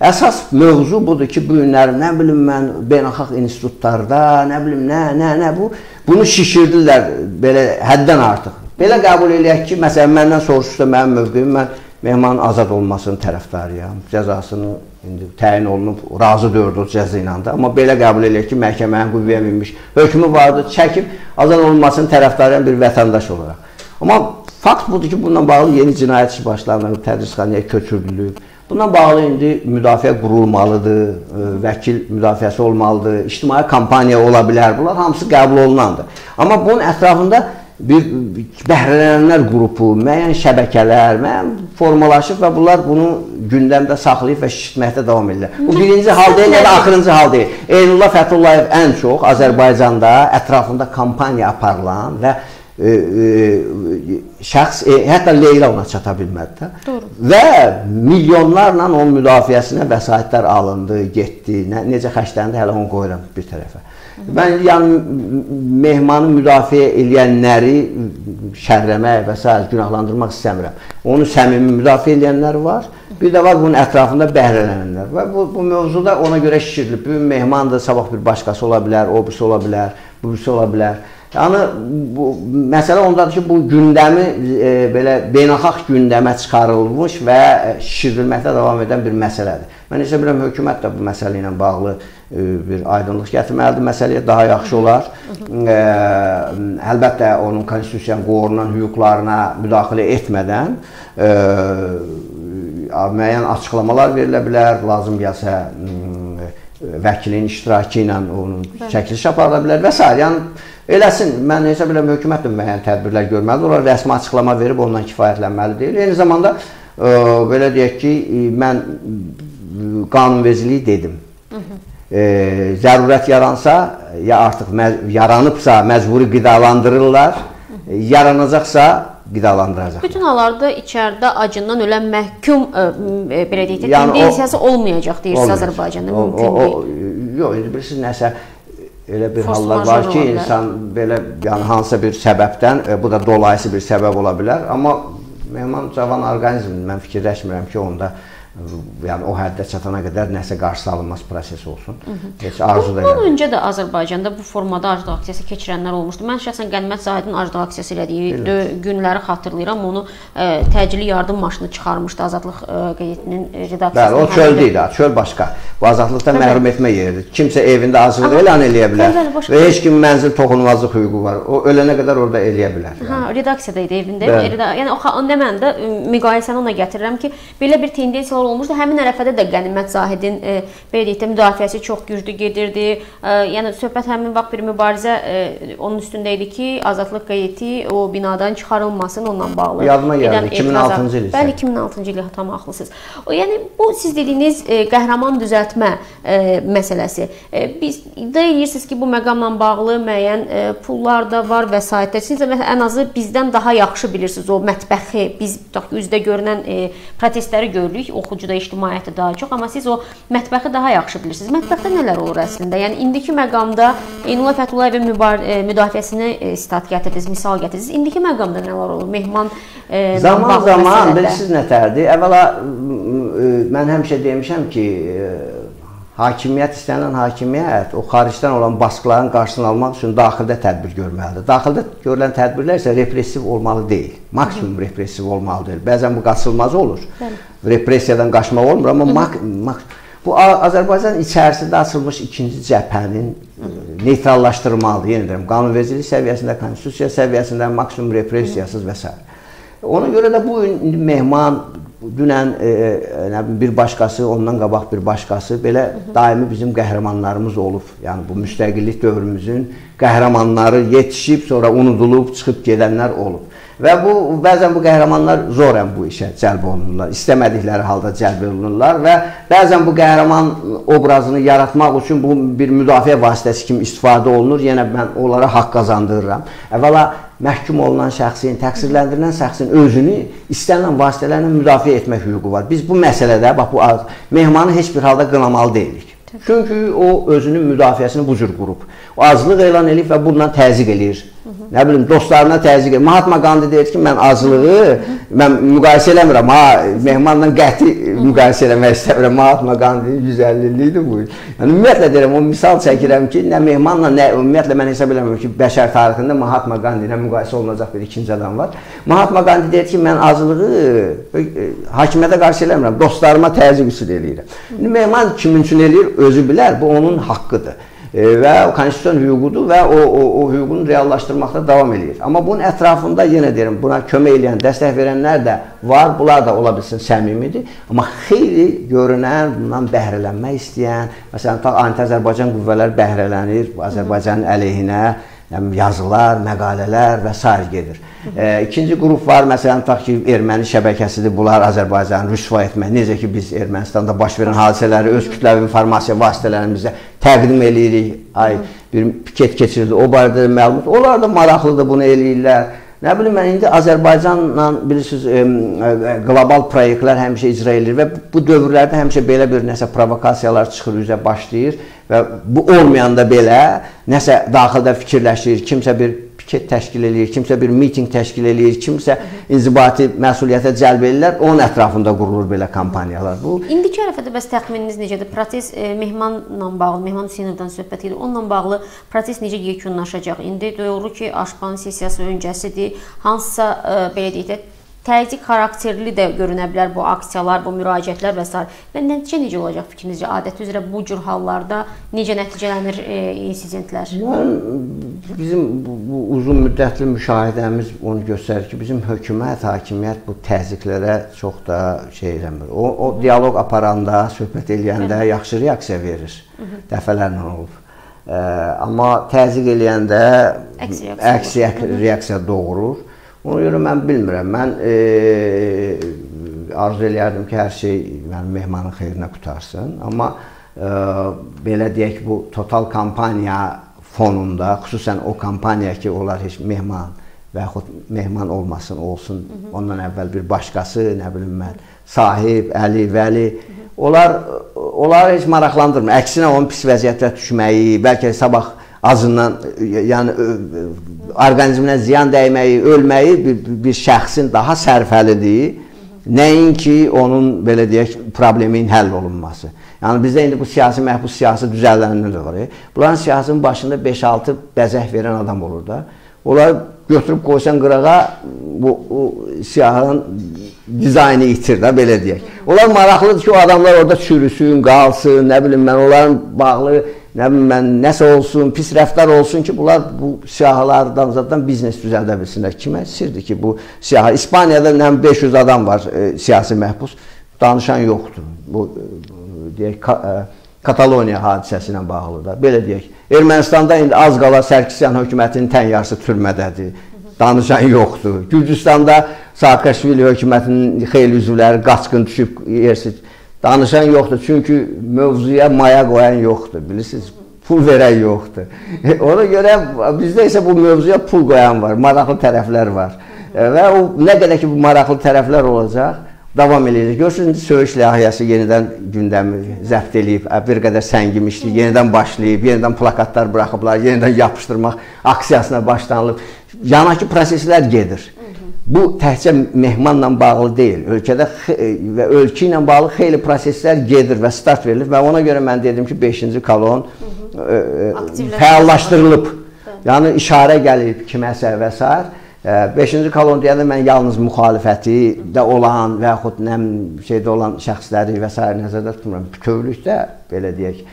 Əsas mövzu budur ki, bu günlər nə bilim mən beynəlxalq institutlarda, nə bilim nə, nə, nə bu bunu şişirdilər belə həddən artıq. Belə qəbul eləyək ki, məsələn məndən soruşsa mənim mövqeyim mən mehmanın azad olmasının tərəfdarıyam. Cəzasını indi təyin olunub, razı o cəza ilə də. Amma belə qəbul eləyək ki, məhkəmənin qüvvəyə minmiş hökmü vardı, çəkib azad olunmasının tərəfdarıyam bir vətəndaş olaraq. Amma fakt budur ki, bununla bağlı yeni cinayət işi başlanıb, tədrisxanaya köçürülüb. Bundan bağlı indi müdafiə qurulmalıdır, e, vəkil müdafiəsi olmalıdır, ictimai kampaniya ola bilər. Bunlar hamısı qəbul olunandır. Amma bunun ətrafında bir bəhrələnənlər qrupu, müəyyən şəbəkələr, müəyyən formalaşıb və bunlar bunu gündəmdə saxlayıb və şişirtməkdə davam edirlər. Bu birinci hal deyil, ya da axırıncı hal deyil. Eynullah Fəthullayev ən çox Azərbaycanda ətrafında kampaniya aparılan və şəxs, e, hətta Leyla ona çata bilmədi də. Doğru. Və milyonlarla onun müdafiəsinə vəsaitlər alındı, getdi. Nə, necə xərcləndi hələ onu qoyuram bir tərəfə. Mən yəni mehmanı müdafiə edənləri şərləmək və s. günahlandırmaq istəmirəm. Onu səmimi müdafiə edənlər var. Bir də var bunun ətrafında bəhrələnənlər. Və bu, bu mövzuda ona görə şişirilib. Bu mehmandır, sabah bir başqası ola bilər, o birisi ola bilər, bu birisi ola bilər. Yəni bu məsələ ondadır ki, bu gündəmi e, belə beynəlxalq gündəmə çıxarılmış və şişirdilməkdə davam edən bir məsələdir. Mən isə bilirəm hökumət də bu məsələ ilə bağlı e, bir aydınlıq gətirməlidir. Məsələyə daha yaxşı olar. E, əlbəttə onun konstitusiyanın qorunan hüquqlarına müdaxilə etmədən e, müəyyən açıqlamalar verilə bilər, lazım gəlsə vəkilin iştirakı ilə onun çəkiliş aparıla bilər və s. Yəni Eləsin, mən hesab edirəm hökumət də müəyyən tədbirlər görməlidir. Onlar rəsmi açıqlama verib ondan kifayətlənməli deyil. Eyni zamanda ə, e, belə deyək ki, mən qanunvericiliyi dedim. Hı -hı. E, zərurət yaransa, ya artıq məz yaranıbsa məcburi qidalandırırlar, Hı yaranacaqsa qidalandıracaqlar. Bütün hallarda içəridə acından ölən məhkum ə, e, belə deyək də yəni tendensiyası o, olmayacaq deyirsiniz Azərbaycanda mümkün o, o, deyil. Yox, indi bilirsiniz nəsə elə bir Force hallar var ki, insan belə yəni hansısa bir səbəbdən, e, bu da dolayısı bir səbəb ola bilər, amma mehman cavan orqanizmdir. Mən fikirləşmirəm ki, onda yəni o həddə çatana qədər nəsə qarşı alınması prosesi olsun. Hı -hı. Heç arzu da Bundan öncə də Azərbaycanda bu formada aclıq aksiyası keçirənlər olmuşdu. Mən şəxsən Qənimət Zahidin aclıq aksiyası elədiyi günləri xatırlayıram. Onu ə, e, təcili yardım maşını çıxarmışdı Azadlıq ə, e, qəzetinin redaksiyası. Bəli, o çöl idi, çöl başqa. Bu azadlıqdan məhrum etmə yeridir. Kimsə evində aclıq elan eləyə bilər bəli, və heç kim mənzil toxunulmazlıq hüququ var. O ölənə qədər orada eləyə bilər. Yəni. Hə, redaksiyada idi evində. Yəni o nə məndə müqayisəni ona gətirirəm ki, belə bir tendensiyalar olmuşdu. Həmin ərəfədə də Qənimət Zahidin e, belə deyək də müdafiəsi çox güclü gedirdi. E, yəni söhbət həmin vaxt bir mübarizə e, onun üstündə idi ki, Azadlıq qəzeti o binadan çıxarılmasın onunla bağlı. Yadıma gəldi 2006-cı il. Bəli, 2006-cı il tam haqlısınız. O yəni bu siz dediyiniz e, qəhrəman düzəltmə e, məsələsi. E, biz iddia edirsiniz ki, bu məqamla bağlı müəyyən e, pullar da var vəsaitlər. Siz də ən azı bizdən daha yaxşı bilirsiniz o mətbəxi. Biz üzdə görünən e, protestləri görürük, oxucuda, ictimaiyyətdə daha çox, amma siz o mətbəxi daha yaxşı bilirsiniz. Mətbəxdə nələr olur əslində? Yəni indiki məqamda Eynullah Fətullayevin e, müdafiəsini e, sitat gətirdiniz, misal gətirdiniz. İndiki məqamda nələr olur? Mehman e, zaman zaman bilirsiniz nətərdir? Əvvəla mən həmişə demişəm ki, hakimiyyət istənilən hakimiyyət o xaricdən olan baskıların qarşısını almaq üçün daxildə tədbir görməlidir. Daxildə görülən tədbirlər isə repressiv olmalı deyil. Maksimum Hı. repressiv olmalı deyil. Bəzən bu qaçılmaz olur. Bəli. Repressiyadan qaçmaq olmur, amma mak, mak bu Azərbaycan içərisində açılmış ikinci cəbhənin neytrallaşdırılmalıdır. Yenə deyirəm, qanunvericilik səviyyəsində, konstitusiya səviyyəsində maksimum repressiyasız və s. Ona görə də bu gün mehman dünən e, e, nə bilim bir başqası, ondan qabaq bir başqası belə daimi bizim qəhrəmanlarımız olub. Yəni bu müstəqillik dövrümüzün qəhrəmanları yetişib, sonra unudulub, çıxıb gedənlər olub. Və bu bəzən bu qəhrəmanlar zorən bu işə cəlb olunurlar. İstəmədikləri halda cəlb olunurlar və bəzən bu qəhrəman obrazını yaratmaq üçün bu bir müdafiə vasitəsi kimi istifadə olunur. Yenə mən onlara haqq qazandırıram. Əvvəla məhkum olunan şəxsin, təqsirləndirilən şəxsin özünü istənilən vasitələrlə müdafiə etmək hüququ var. Biz bu məsələdə bax bu mehmanı heç bir halda qınamalı deyilik. Çünki o özünün müdafiəsini bu cür qurub. O azlıq elan edib və bundan təzyiq eləyir. Hı -hı. Nə bilim, dostlarına təzyiq eləyir. Mahatma Gandhi deyir ki, mən azlığı, mən müqayisə eləmirəm. Ha, mehmanla qəti müqayisə eləmək istəmirəm. Mahatma Gandhi 150 illikdir bu. Yəni, ümumiyyətlə deyirəm, o misal çəkirəm ki, nə mehmanla, nə, ümumiyyətlə mən hesab eləmirəm ki, bəşər tarixində Mahatma Gandhi ilə müqayisə olunacaq bir ikinci adam var. Mahatma Gandhi deyir ki, mən azlığı hakimiyyətə qarşı eləmirəm, dostlarıma təzyiq üsul eləyirəm. İndi mehman kimin üçün eləyir? Özü bilər, bu onun haqqıdır. E, və konstitusiyon hüququdur və o, o, o hüququnu reallaşdırmaqda davam edir. Amma bunun ətrafında yenə deyirəm, buna kömək edən, dəstək verənlər də var. Bunlar da ola bilsin səmimidir. Amma xeyli görünən, bundan bəhrələnmək istəyən, məsələn, anti-Azərbaycan qüvvələr bəhrələnir Azərbaycanın əleyhinə yazılar, məqalələr və s. gedir. E, ikinci qrup var, məsələn, tutaq ki, erməni şəbəkəsidir, bunlar Azərbaycanı rüsva etmək. Necə ki, biz Ermənistanda baş verən hadisələri öz kütləvi informasiya vasitələrimizə təqdim eləyirik. Ay, bir piket keçirdi, o barədə məlumat. Onlar da maraqlıdır, bunu eləyirlər. Nə bilim mən indi Azərbaycanla bilirsiniz ə, ə, qlobal layihələr həmişə icra edilir və bu dövrlərdə həmişə belə bir nəsə provokasiyalar çıxır, üzə başlayır və bu olmayanda belə nəsə daxildə fikirləşir, kimsə bir piket təşkil eləyir, kimsə bir mitinq təşkil eləyir, kimsə inzibati məsuliyyətə cəlb edirlər, onun ətrafında qurulur belə kampaniyalar. Bu indiki ərəfədə bəs təxmininiz necədir? Proses e, Mehmanla bağlı, Mehman Hüseynovdan söhbət gedir. Onunla bağlı proses necə yekunlaşacaq? İndi doğru ki, Aşpan sessiyası öncəsidir. Hansısa e, belə deyək də təzyiq xarakterli də görünə bilər bu aksiyalar, bu müraciətlər və s. Və nəticə necə olacaq fikrinizcə? Adəti üzrə bu cür hallarda necə nəticələnir e, insidentlər? Mən bizim bu, bu uzun müddətli müşahidəmiz onu göstərir ki, bizim hökumət, hakimiyyət bu təzyiqlərə çox da şey eləmir. O, o dialoq aparanda, söhbət eləyəndə yaxşı reaksiya verir. Dəfələrlə olub. Ə, amma təzyiq eləyəndə əks reaksiya, əks reaksiya doğurur. Ona görə mən bilmirəm. Mən e, arzu eləyərdim ki, hər şey mənim mehmanın xeyrinə qutarsın. Amma e, belə deyək ki, bu total kampaniya fonunda, xüsusən o kampaniya ki, onlar heç mehman və yaxud mehman olmasın, olsun. Hı -hı. Ondan əvvəl bir başqası, nə bilim mən, sahib, Əli, Vəli, Hı -hı. onlar onları heç maraqlandırmır. Əksinə onun pis vəziyyətə düşməyi, bəlkə sabah azından yəni orqanizminə ziyan dəyməyi, ölməyi bir, bir şəxsin daha sərfəlidir. Nəinki onun belə deyək problemin həll olunması. Yəni bizdə indi bu siyasi məhbus siyasi düzəllənmə var. Bunların siyasının başında 5-6 bəzək verən adam olur da. Onlar götürüb qoysan qırağa bu, bu siyahının dizaynı itir də belə deyək. Onlar maraqlıdır ki, o adamlar orada çürüsün, qalsın, nə bilim mən onların bağlı nə mən nəsə olsun, pis rəftar olsun ki, bunlar bu siyahılardan zaten biznes düzəldə bilsinlər. Kimə sirdir ki, bu siyahı İspaniyada nə 500 adam var e, siyasi məhbus, danışan yoxdur. Bu e, deyək ka, e, Kataloniya hadisəsi ilə bağlı da. Belə deyək. Ermənistanda indi az qala Sərkisyan hökumətinin tən yarısı türmədədir. Danışan yoxdur. Gürcüstanda Saakashvili hökumətinin xeyli üzvləri qaçqın düşüb yersiz Danışan yoxdur, çünki mövzuya maya qoyan yoxdur, bilirsiniz? Pul verən yoxdur. Ona görə bizdə isə bu mövzuya pul qoyan var, maraqlı tərəflər var. Və o nə qədər ki bu maraqlı tərəflər olacaq, davam eləyəcək. Görürsünüz, söyüş layihəsi yenidən gündəmi zəbt eləyib, bir qədər səngimişdi, yenidən başlayıb, yenidən plakatlar buraxıblar, yenidən yapışdırmaq aksiyasına başlanılıb. Yanakı proseslər gedir. Bu təkcə mehmanla bağlı deyil. Ölkədə və ölkə ilə bağlı xeyli proseslər gedir və start verilir və ona görə mən dedim ki, 5-ci kolon Hı -hı. fəallaşdırılıb. Yəni işarə gəlib kiməsə və s. 5-ci kolon deyəndə mən yalnız müxalifəti də olan və yaxud nə şeydə olan şəxsləri və s. nəzərdə tutmuram. Bütövlükdə belə deyək,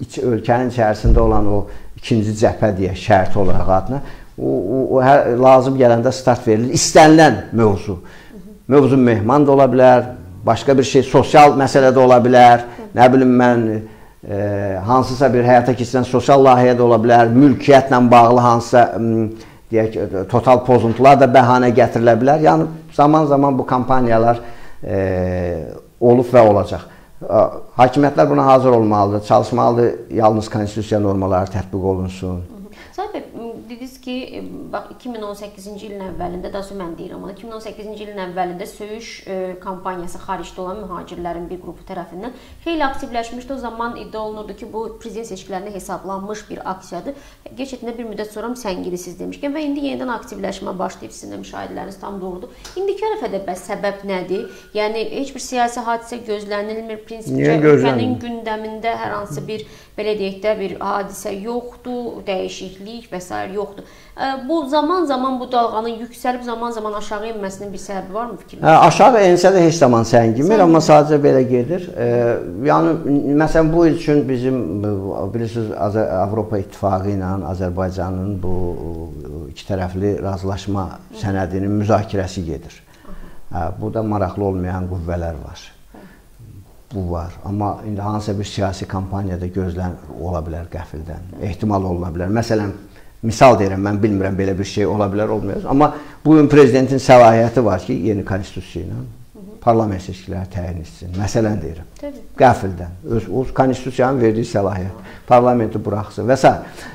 iç ölkənin içərisində olan o ikinci cəbhə deyək, şərt olaraq adına o, o, o hər, lazım gələndə start verilir. İstənilən mövzu. Mövzu mehman da ola bilər, başqa bir şey, sosial məsələ də ola bilər. Nə bilim mən e, hansısa bir həyata keçirilən sosial layihə də ola bilər, mülkiyyətlə bağlı hansısa deyək total pozuntular da bəhanə gətirilə bilər. Yəni zaman-zaman bu kampaniyalar e, olub və olacaq. Hakimiyyətlər buna hazır olmalıdır, çalışmalıdır, yalnız konstitusiya normaları tətbiq olunsun. Sahib dediniz ki, bax 2018-ci ilin əvvəlində, daha sonra mən deyirəm ona, 2018-ci ilin əvvəlində söyüş e, kampaniyası xaricdə olan mühacirlərin bir qrupu tərəfindən xeyli aktivləşmişdi. O zaman iddia olunurdu ki, bu prezident seçkilərinə hesablanmış bir aksiyadır. Keçidində bir müddət sonra səngilisiz demişkən və indi yenidən aktivləşmə başlayıb sizin də müşahidələriniz tam doğrudur. İndiki ərəfədə bəs səbəb nədir? Yəni heç bir siyasi hadisə gözlənilmir. Prinsipcə ölkənin gündəmində hər hansı bir belə deyək də bir hadisə yoxdur, dəyişiklik və s. yoxdur. Bu zaman-zaman bu dalğanın yüksəlib zaman-zaman aşağı enməsinin bir səbəbi varmı fikrinizdə? Hə, aşağı ensə də heç zaman səngimir, amma sadəcə belə gedir. E, yəni məsələn bu il üçün bizim bilirsiniz Avropa İttifaqı ilə Azərbaycanın bu iki tərəfli razılaşma sənədinin müzakirəsi gedir. Hə, burada maraqlı olmayan qüvvələr var bu var. Amma indi hansısa bir siyasi kampaniyada gözlən ola bilər qəfildən. Ehtimal oluna bilər. Məsələn, misal deyirəm, mən bilmirəm belə bir şey ola bilər, olmayacaq. Amma bu gün prezidentin səlahiyyəti var ki, yeni konstitusiya ilə parlament seçkiləri təyin etsin. Məsələn deyirəm. Təbii. Qəfildən öz o konstitusiyanın verdiyi səlahiyyət parlamenti buraxsın və s.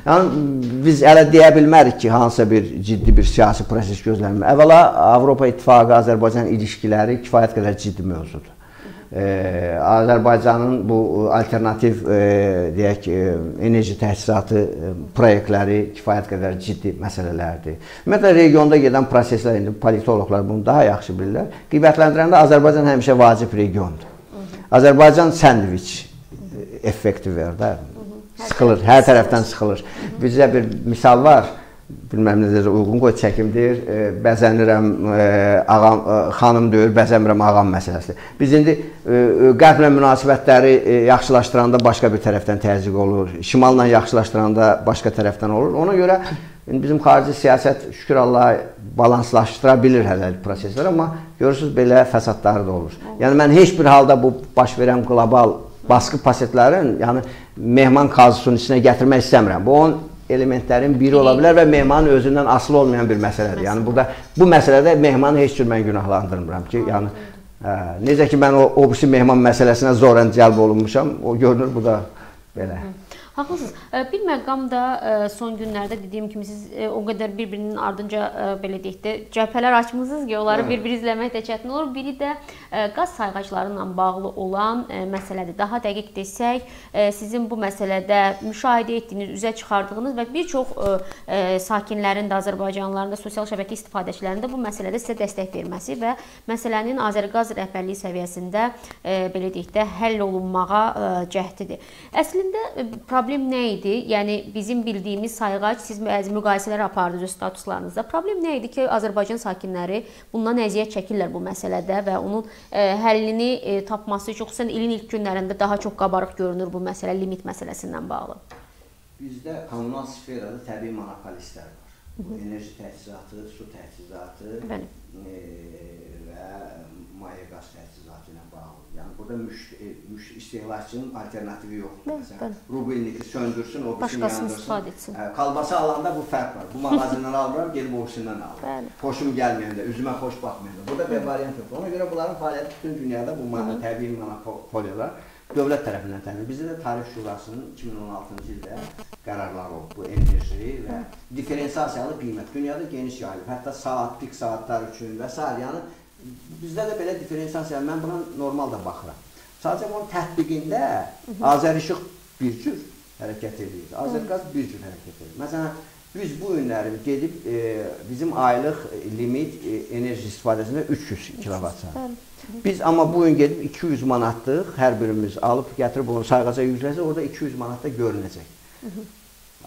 Yəni biz hələ deyə bilmərik ki, hansısa bir ciddi bir siyasi proses gözlənmir. Əvvəla Avropa İttifaqı Azərbaycan ilişkiləri kifayət qədər ciddi mövzudur. Azərbaycanın bu alternativ deyək enerji təchizatı layihələri kifayət qədər ciddi məsələlərdir. Ümumiyyətlə regionda gedən proseslər indi politoloqlar bunu daha yaxşı bilirlər. Qiymətləndirəndə Azərbaycan həmişə vacib regiondur. Azərbaycan səndviç effekti verir də. Sıxılır, hər tərəfdən sıxılır. Bizə bir misal var bilməm necə uyğun qoy çəkimdir. E, bəzənirəm e, ağam e, xanım deyir, bəzəmirəm ağam məsələsi. Biz indi e, qərblə münasibətləri e, yaxşılaşdıranda başqa bir tərəfdən təzyiq olur. Şimalla yaxşılaşdıranda başqa tərəfdən olur. Ona görə indi bizim xarici siyasət şükür Allaha balanslaşdıra bilir hələlik proseslər, amma görürsüz belə fəsadları da olur. Yəni mən heç bir halda bu baş verən qlobal baskı pasetlərin, yəni mehman qazusunun içinə gətirmək istəmirəm. Bu onun elementlərin biri ola bilər və mehmanın özündən asılı olmayan bir məsələdir. Yəni burada bu məsələdə mehmanı heç cür mən günahlandırmıram ki, yəni hə, necə ki mən o obsi mehman məsələsinə zorla cəlb olunmuşam, o görünür bu da belə. Hı. Haqlısınız. Bir məqam da son günlərdə dediyim kimi siz o qədər bir-birinin ardınca belə deyək də cəbhələr açmısınız ki, onları bir-bir izləmək də çətin olur. Biri də qaz sayğacları ilə bağlı olan məsələdir. Daha dəqiq desək, sizin bu məsələdə müşahidə etdiyiniz, üzə çıxardığınız və bir çox sakinlərin də Azərbaycanlıların da sosial şəbəkə istifadəçilərinin də bu məsələdə sizə dəstək verməsi və məsələnin Azərqaz rəhbərliyi səviyyəsində belə deyək də həll olunmağa cəhdidir. Əslində problem problem nə idi? Yəni bizim bildiyimiz sayğac siz bəzi müqayisələr apardınız statuslarınızda. Problem nə idi ki, Azərbaycan sakinləri bundan əziyyət çəkirlər bu məsələdə və onun e, həllini e, tapması üçün xüsusən ilin ilk günlərində daha çox qabarıq görünür bu məsələ limit məsələsindən bağlı. Bizdə kommunal sferada təbii monopolistlər var. Bu enerji təchizatı, su təchizatı Bəli. E, maye qaz təchizatı ilə bağlı Yəni burada müş, e, müş istehlakçının alternativi yoxdur. Məsələn, rubelniki söndürsün, o birisini yandırsın. Ə, kalbasa alanda bu fərq var. Bu mağazindən alıram, gedib o birisindən alıram. Xoşum gəlməyəndə, üzümə xoş baxmayanda. Burada bir variant yoxdur. Ona görə bunların fəaliyyəti bütün dünyada bu -hı. təbii monopoliyalar dövlət tərəfindən təmin. Bizdə də Tarif Şurasının 2016-cı ildə qərarları olub. Bu enerji və diferensiasiyalı qiymət dünyada geniş yayılıb. Hətta saat, pik saatlar üçün və s. yəni bizdə də belə diferensiasiya, mən buna normal da baxıram. Sadəcə onun tətbiqində Azərişıq bir cür hərəkət edir. Azərqaz bir cür hərəkət edir. Məsələn, biz bu günləri gedib e, bizim aylıq limit e, enerji istifadəsində 300 kilovat saat. Biz amma bu gün gedib 200 manatlıq hər birimiz alıb gətirib onu sayğaca yükləsə, orada 200 manatda görünəcək.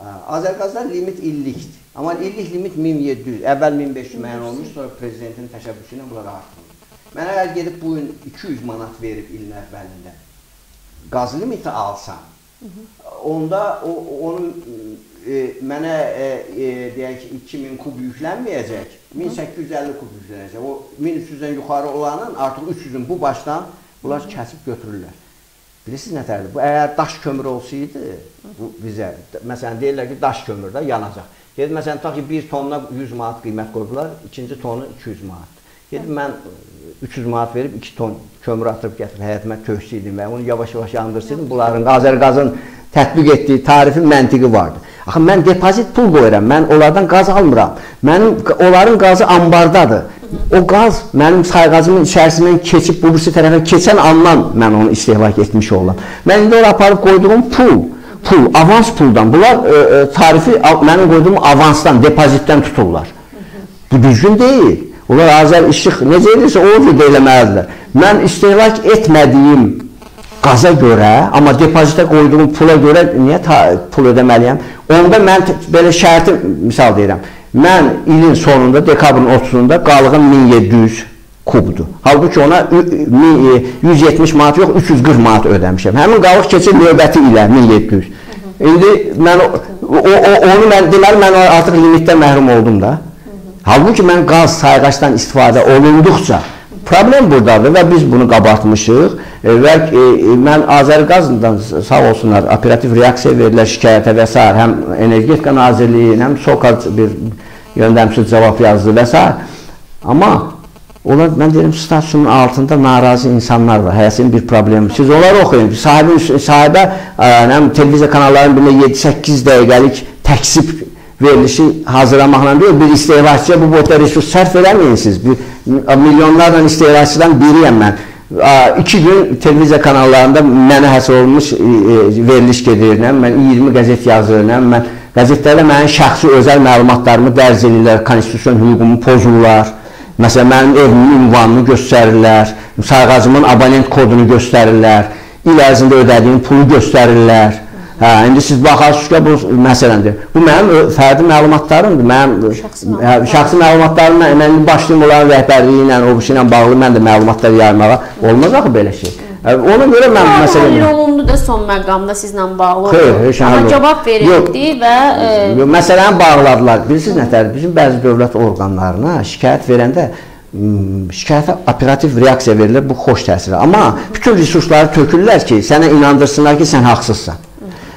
Azərqazda limit illikdir. Amma illik limit 1700, əvvəl 1500 müəyyən olmuş, sonra prezidentin təşəbbüsü ilə bunlar artırılır. Mən əgər gedib bu gün 200 manat verib ilin əvvəlində qaz limiti alsam, onda o, onun e, mənə e, e, deyək 2000 kub yüklənməyəcək, 1850 kub yüklənəcək. O 1300-dən yuxarı olanın artıq 300-ün bu başdan bunlar kəsib götürürlər. Bilirsiniz nətərdir? Bu əgər daş kömür olsaydı, bu bizə məsələn deyirlər ki, daş kömürdə yanacaq. Gedib məsələn tutaq ki, 1 tonna 100 manat qiymət qoyublar, ikinci tonu 200 manat. Gedib mən 300 manat verib 2 ton kömür atırıb gətirib həyətimə köksüydüm və onu yavaş-yavaş yandırsaydım, bunların Azərqazın tətbiq etdiyi tarifin məntiqi vardı. Axı mən depozit pul qoyuram, mən onlardan qaz almıram. Mənim onların qazı ambardadır. O qaz mənim sayğacımın içərisindən keçib bu birisi tərəfə keçən andan mən onu istehlak etmiş olam. Mən indi ora aparıb qoyduğum pul, pul, avans puldan. Bunlar e, e, tarifi mənim qoyduğum avansdan, depozitdən tuturlar. Bu düzgün deyil. Onlar Azər işıq necə edirsə o cür eləməlidirlər. Mən istehlak etmədiyim qaza görə, amma depozitə qoyduğum pula görə niyə pul ödəməliyəm? Onda mən belə şərti misal deyirəm. Mən ilin sonunda dekabrın 30-unda qalığım 1700 kubdur. Halbuki ona 170 manat yox, 340 manat ödəmişəm. Həmin qalıq keçir növbəti ilə 1700. İndi mən o, o onu mən deməli mən artıq limitdən məhrum oldum da. Halbuki mən qaz sayğacdan istifadə olunduqca problem burdadır və biz bunu qabartmışıq e, və e, mən Azərqazdan sağ olsunlar operativ reaksiya verirlər şikayətə və s. həm Energetika Nazirliyi, həm SOKAC bir yöndəmsiz cavab yazdı və s. Amma onlar mən deyirəm stasyonun altında narazı insanlar var. Həyəsinin bir problemi. Siz onları oxuyun. Sahibin sahibə həm televiziya kanallarının birində 7-8 dəqiqəlik təksib verilişi hazırlamaqla deyil, bir istehlakçıya bu boyda resurs sərf eləməyinsiniz. Bir, milyonlarla istehlakçıdan biriyəm mən. İki gün televiziya kanallarında mənə həsr olunmuş e, e, veriliş gedirəm. Mən 20 qəzet yazıram. Mən qəzetlərdə mənim şəxsi özəl məlumatlarımı dərc edirlər, konstitusiyon hüququmu pozurlar. Məsələn, mənim evimin ünvanını göstərirlər, sayğacımın abonent kodunu göstərirlər, il ərzində ödədiyim pulu göstərirlər. Hə, indi siz baxarsınız ki, bu məsələndir. Bu mənim fərdi məlumatlarımdır. Mənim şəxsi, hə, şəxsi məlumatlarımla mən başlayım onların rəhbərliyi ilə, o işi ilə bağlı mən də məlumatlar yaymağa. Olmaz axı belə şey. Hə, ona görə mən Hə, məsələn həll olundu da son məqamda sizlə bağlı. Xeyr, heç Amma həll cavab verildi və e, Yox, məsələni bağladılar. Bilirsiniz nətər? Bizim bəzi dövlət orqanlarına şikayət verəndə şikayətə operativ reaksiya verilir, bu xoş təsir. Amma bütün resursları tökürlər ki, sənə inandırsınlar ki, sən haqsızsan.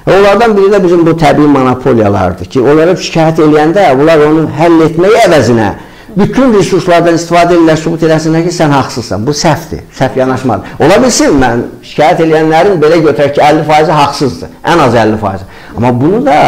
Onlardan biri də bizim bu təbii monopoliyalardır ki, onlara şikayət eləyəndə bunlar onu həll etmək əvəzinə bütün resurslardan istifadə edirlər, sübut eləsinlər ki, sən haqsızsan. Bu səhvdir, səhv yanaşmadır. Ola bilsin, mən şikayət eləyənlərin belə götürək ki, 50% haqsızdır, ən az 50%. Amma bunu da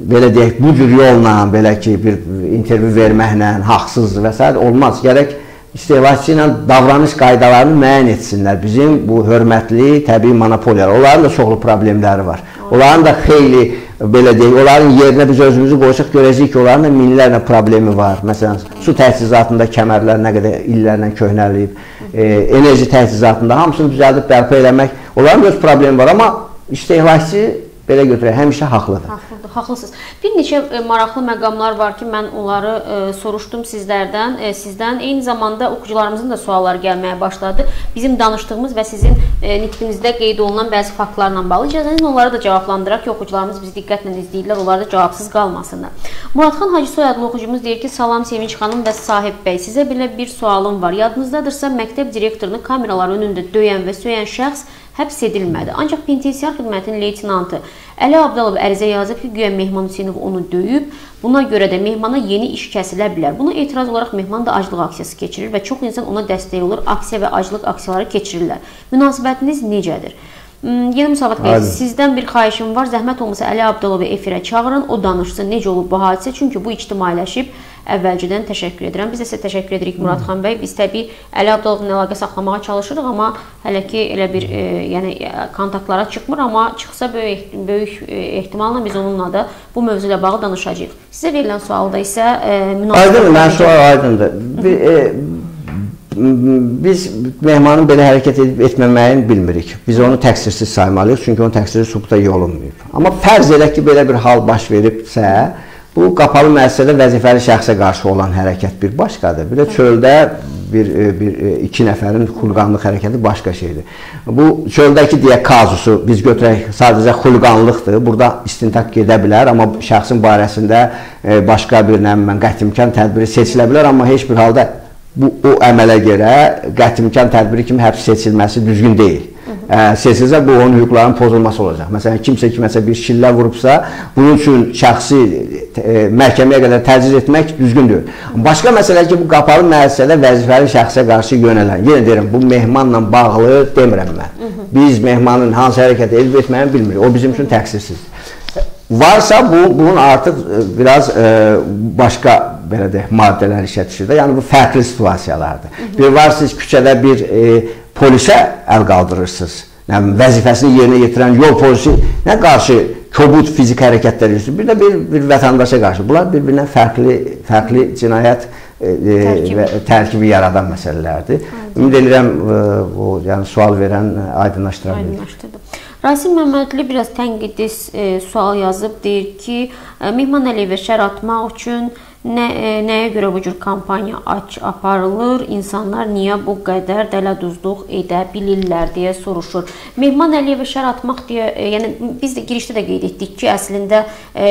belə deyək, bu cür yolla, belə ki, bir intervyu verməklə haqsızdır və s. olmaz. Gərək istehlakçı ilə davranış qaydalarını müəyyən etsinlər. Bizim bu hörmətli təbii monopoliyalar, onların da çoxlu problemləri var. Onların da xeyli belə deyək, onların yerinə biz özümüzü qoysaq görəcəyik ki, onların da minlərlə problemi var. Məsələn, su təchizatında kəmərlər nə qədər illərlə köhnəliyib, e, enerji təchizatında hamısını düzəldib bərpa eləmək, onların öz problemi var, amma istehlakçı belə götürək, həmişə haqlıdır. Haqlıdır, haqlısınız. Bir neçə e, maraqlı məqamlar var ki, mən onları e, soruşdum sizlərdən. E, sizdən eyni zamanda oxucularımızın da sualları gəlməyə başladı. Bizim danışdığımız və sizin e, nitqinizdə qeyd olunan bəzi faktlarla bağlı icazənizlə onları da cavablandıraq ki, oxucularımız bizi diqqətlə izləyirlər, onlar da cavabsız qalmasınlar. Muradxan Hacı soyadlı oxucumuz deyir ki, salam Sevinç xanım və sahib bəy, sizə belə bir sualım var. Yadınızdadırsa, məktəb direktorunu kameralar önündə döyən və söyən şəxs həbs edilmədi. Ancaq penitensiar xidmətinin leytenantı Əli Abdalov ərizə yazıb ki, güya Mehman Hüseynov onu döyüb. Buna görə də Mehmana yeni iş kəsilə bilər. Buna etiraz olaraq Mehman da aclıq aksiyası keçirir və çox insan ona dəstək olur. Aksiya və aclıq aksiyaları keçirirlər. Münasibətiniz necədir? Hmm, yeni Musavat bəy, sizdən bir xahişim var. Zəhmət olmasa Əli Abdalovu efirə çağırın, o danışsın necə olub bu hadisə. Çünki bu ictimailəşib əvvəlcədən təşəkkür edirəm. Biz də sizə təşəkkür edirik Murad xan bəy. Biz təbii Əli Abdalovla əlaqə saxlamağa çalışırıq, amma hələ ki elə bir e, yəni kontaktlara çıxmır, amma çıxsa böyük böyük e, ehtimalla biz onunla da bu mövzu ilə bağlı danışacağıq. Sizə verilən sualda isə e, münasibət Aydındır, mən sual aydındır. Bir, e, biz mehmanın belə hərəkət edib etməməyini bilmirik. Biz onu təqsirsiz saymalıyıq, çünki onun təqsiri sübuta olunmayıb. Amma fərz edək ki, belə bir hal baş veribsə, Bu qapalı müəssisədə vəzifəli şəxsə qarşı olan hərəkət bir başqadır. Bir də çöldə bir e, bir e, iki nəfərin xulqanlıq hərəkəti başqa şeydir. Bu çöldəki deyə kazusu biz götürək sadəcə xulqanlıqdır. Burada istintaq gedə bilər, amma şəxsin barəsində e, başqa bir nəmin qətimkan tədbiri seçilə bilər, amma heç bir halda bu o əmələ görə qətimkan tədbiri kimi həbs seçilməsi düzgün deyil. Seçilsə bu onun hüquqlarının pozulması olacaq. Məsələn, kimsə kiməsə bir şillə vurubsa, bunun üçün şəxsi e, məhkəməyə qədər təcrid etmək düzgün deyil. Başqa məsələ ki, bu qapalı müəssisədə vəzifəli şəxsə qarşı yönələn. Yenə deyirəm, bu mehmanla bağlı demirəm mən. Biz mehmanın hansı hərəkət edib etməyini bilmirik. O bizim üçün təqsirsizdir. Varsa bu bunun artıq e, biraz e, başqa belə deyək maddələr işə düşür də. Yəni bu fərqli situasiyalardır. Bir var siz küçədə bir e, polisə əl qaldırırsınız. Nə vəzifəsini yerinə yetirən yol polisi nə qarşı kobud fiziki hərəkətlər edirsiz. Bir də bir, bir vətəndaşa qarşı. Bunlar bir-birindən fərqli fərqli cinayət e, tərkibi. və tərkibi yaradan məsələlərdir. Ümid edirəm e, bu yəni sual verən aydınlaşdıra bilər. Aydınlaşdırdı. Rasim Məmmədli biraz tənqidi e, sual yazıb, deyir ki, e, Mehman Əliyevə şər atmaq üçün Nə, e, nəyə görə bu cür kampaniya aç aparılır? İnsanlar niyə bu qədər dələduzluq edə bilirlər deyə soruşur. Mehman Əliyevə şər atmaq deyə, e, yəni biz də girişdə də qeyd etdik ki, əslində e,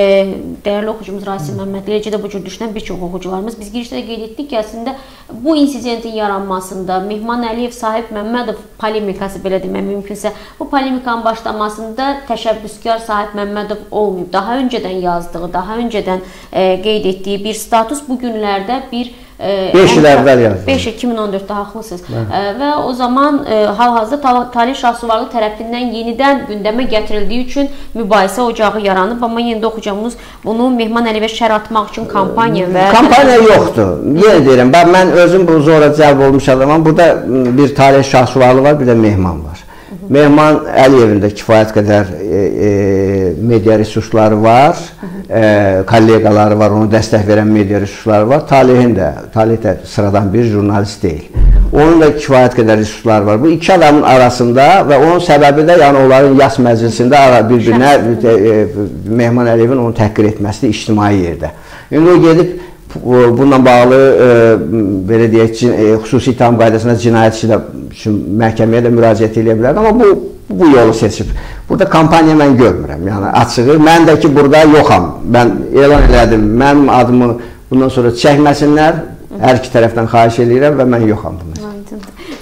dəyərli oxucumuz Rasim Məmmədli, eləcə də bu cür düşünən bir çox oxucularımız biz girişdə də qeyd etdik ki, əslində bu insidentin yaranmasında Mehman Əliyev Sahib Məmmədov polemikası belə demək mümkünsə, bu polemikanın başlamasında təşəbbüskar Sahib Məmmədov olmayıb. Daha öncədən yazdığı, daha öncədən e, qeyd etdiyi bir status bu günlərdə bir 5 il əvvəl yazdım. 5 il 2014-də haqlısınız. Ə, və o zaman ə, hal-hazırda Talih Şahsuvarlı tərəfindən yenidən gündəmə gətirildiyi üçün mübahisə ocağı yaranıb, amma yenə də oxucumuz bunu Mehman Əliyevə şər atmaq üçün kampaniya və kampaniya yoxdur. Yenə deyirəm, mən özüm bu zora cəlb olmuş adamam. Burada bir Talih Şahsuvarlı var, bir də Mehman var. Mehman Əliyevin də kifayət qədər e, e, media resursları var, e, kolleqaları var, onu dəstək verən media resursları var. Talihin də, Talih də sıradan bir jurnalist deyil. Onun da kifayət qədər resursları var. Bu iki adamın arasında və onun səbəbi də yəni onların yas məclisində bir-birinə e, e, Mehman Əliyevin onu təhqir etməsi ictimai yerdə. İndi o gedib bununla bağlı e, belə deyək ki, e, xüsusi ittiham qaydasında cinayət işi də üçün məhkəməyə də müraciət edə bilər, amma bu bu yolu seçib. Burada kampaniya mən görmürəm. Yəni açığı mən də ki burada yoxam. Mən elan elədim. Mənim adımı bundan sonra çəkməsinlər. Hər iki tərəfdən xahiş edirəm və mən yoxam bunda.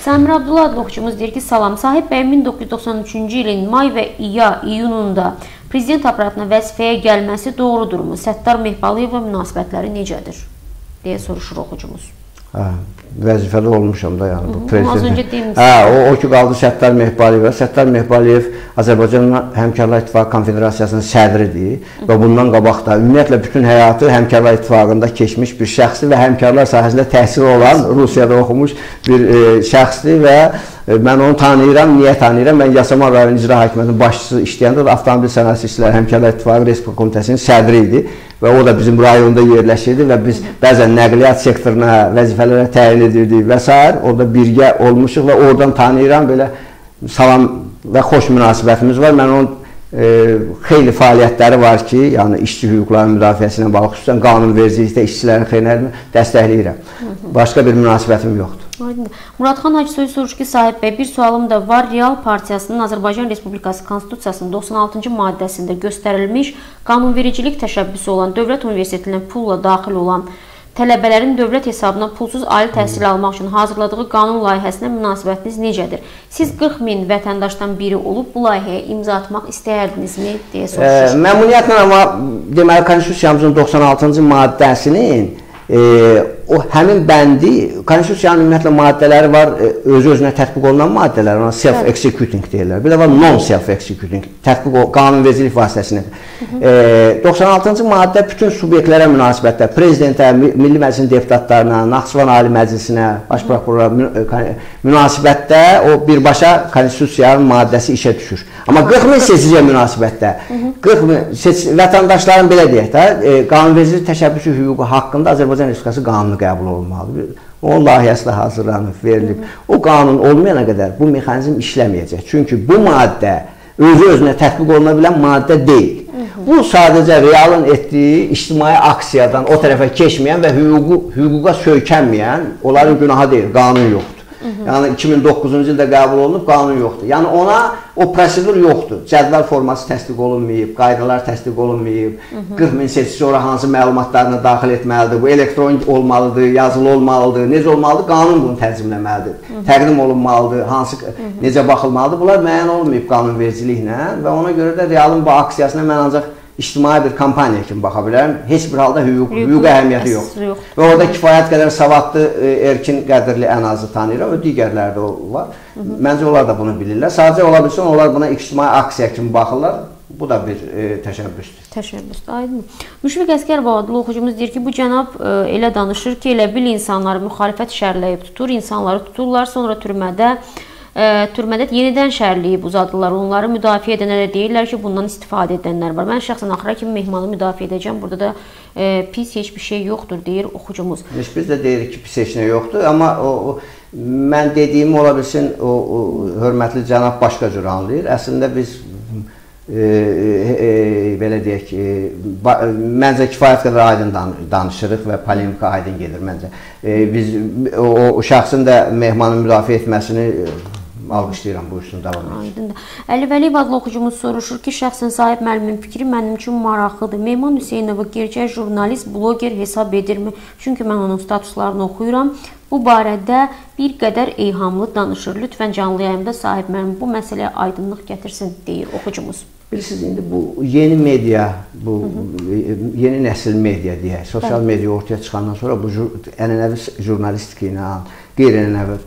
Səmir Abdullah oxucumuz deyir ki, salam. Sahib bəy 1993-cü ilin may və iya, iyununda Prezident aparatına vəzifəyə gəlməsi doğrudurmu? Səttar Mehbalıyevlə münasibətləri necədir? deyə soruşur oxucumuz. Hə, vəzifədə olmuşam da yəni bu prezident. Az öncə demisiniz. Hə, o, o ki qaldı Səttar Mehbaliyev. Səttar Mehbaliyev Azərbaycan Həmkarlar İttifaqı Konfederasiyasının sədridir və bundan qabaq da ümumiyyətlə bütün həyatı Həmkarlar İttifaqında keçmiş bir şəxsdir və həmkarlar sahəsində təhsil olan Rusiyada oxumuş bir e, şəxsdir və e, mən onu tanıyıram. Niyə tanıyıram? Mən Yasamal rayon icra hakimiyyətinin başçısı işləyəndə avtomobil sənayesi işçiləri Həmkarlar İttifaqı Respublika Komitəsinin sədri idi və o da bizim rayonda yerləşirdi və biz bəzən nəqliyyat sektoruna vəzifələrə təyin edirdik və s. orada birgə olmuşuq və oradan tanıyıram belə salam və xoş münasibətimiz var. Mən onun e, xeyli fəaliyyətləri var ki, yəni işçi hüquqlarının müdafiəsi ilə bağlı xüsusən qanunvericilikdə işçilərin xeyrini dəstəkləyirəm. Başqa bir münasibətim yoxdur. Aydındır. Muradxan Hacısoy soruşur ki, Sahib bəy, bir sualım da var. Real Partiyasının Azərbaycan Respublikası Konstitusiyasının 96-cı maddəsində göstərilmiş qanunvericilik təşəbbüsü olan dövlət universitetindən pulla daxil olan tələbələrin dövlət hesabına pulsuz ali təhsil almaq üçün hazırladığı qanun layihəsinə münasibətiniz necədir? Siz 40 min vətəndaşdan biri olub bu layihəyə imza atmaq istəyərdinizmi deyə soruşur. E, məmnuniyyətlə amma deməli Konstitusiyamızın 96-cı maddəsinin e, o həmin bəndi konstitusiyanın ümumiyyətlə maddələri var, e, özü-özünə tətbiq olunan maddələr, ona self executing deyirlər. Bir də var non self executing, tətbiq qanunvericilik vasitəsilə. E, 96-cı maddə bütün subyektlərə münasibətdə, prezidentə, Milli Məclisin deputatlarına, Naxçıvan Ali Məclisinə, Baş prokurora e, münasibətdə o birbaşa konstitusiyanın maddəsi işə düşür. Amma 40 min seçiciyə münasibətdə 40 min seç vətəndaşların belə deyək də, e, qanunvericilik təşəbbüsü hüququ haqqında Azərbaycan Respublikası qanunu qəbul olunmalıdır. Onun layihəsi də hazırlanıb, verilib. O qanun olmayana qədər bu mexanizm işləməyəcək. Çünki bu maddə özü-özünə tətbiq oluna bilən maddə deyil. Bu sadəcə realın etdiyi ictimai aksiyadan o tərəfə keçməyən və hüququ hüquqa söykənməyən, onların günahı deyil, qanun yoxdur. Yəni 2009-cu ildə qəbul olunub, qanun yoxdur. Yəni ona o prosedur yoxdur. Cədvəl forması təsdiq olunmayıb, qaydalar təsdiq olunmayıb. 40 min seçici ora hansı məlumatlarını daxil etməlidir, bu elektron olmalıdır, yazılı olmalıdır, necə olmalıdır? Qanun bunu tənzimləməlidir. Təqdim olunmalıdır, hansı necə baxılmalıdır? Bunlar müəyyən olmayıb qanunvericiliklə və ona görə də realın bu aksiyasına mən ancaq ictimai bir kampaniya kimi baxa bilərəm. Heç bir halda hüquq, hüquq əhəmiyyəti yoxdur. Yox. Və orada kifayət qədər savadlı e, Erkin Qədirli ən azı tanıyıram və digərləri də var. Hı -hı. Məncə onlar da bunu bilirlər. Sadəcə ola bilsin onlar buna ictimai aksiya kimi baxırlar. Bu da bir e, təşəbbüsdür. Təşəbbüsdür, aydın. Müşfiq Əskərov adlı oxucumuz deyir ki, bu cənab e, elə danışır ki, elə bil insanları müxalifət şərləyib tutur, insanları tuturlar, sonra türmədə ə, türmədə yenidən şərliyib uzadırlar. Onları müdafiə edənlər də deyirlər ki, bundan istifadə edənlər var. Mən şəxsən axıra kimi mehmanı müdafiə edəcəm. Burada da ə, pis heç bir şey yoxdur deyir oxucumuz. Heç biz də deyirik ki, pis heç nə yoxdur, amma o, o mən dediyim ola bilsin o, o hörmətli cənab başqa cür anlayır. Əslində biz e, e, belə deyək, e, ba, məncə kifayət qədər aydın danışırıq və polemika aydın gedir məncə. E, biz o, o şəxsin də mehmanı müdafiə etməsini alqışlayıram, buyursun, davam edin. Aydındır. Əli Vəliyev adlı oxucumuz soruşur ki, şəxsən sahib müəllimin fikri mənim üçün maraqlıdır. Mehman Hüseynova gerçək jurnalist, bloger hesab edirmi? Çünki mən onun statuslarını oxuyuram. Bu barədə bir qədər eyhamlı danışır. Lütfən canlı yayımda sahib müəllim bu məsələyə aydınlıq gətirsin, deyir oxucumuz. Bilirsiniz, indi bu yeni media, bu Hı -hı. yeni nəsil media deyək, sosial media ortaya çıxandan sonra bu ənənəvi jurnalistika ilə, qeyri-ənənəvi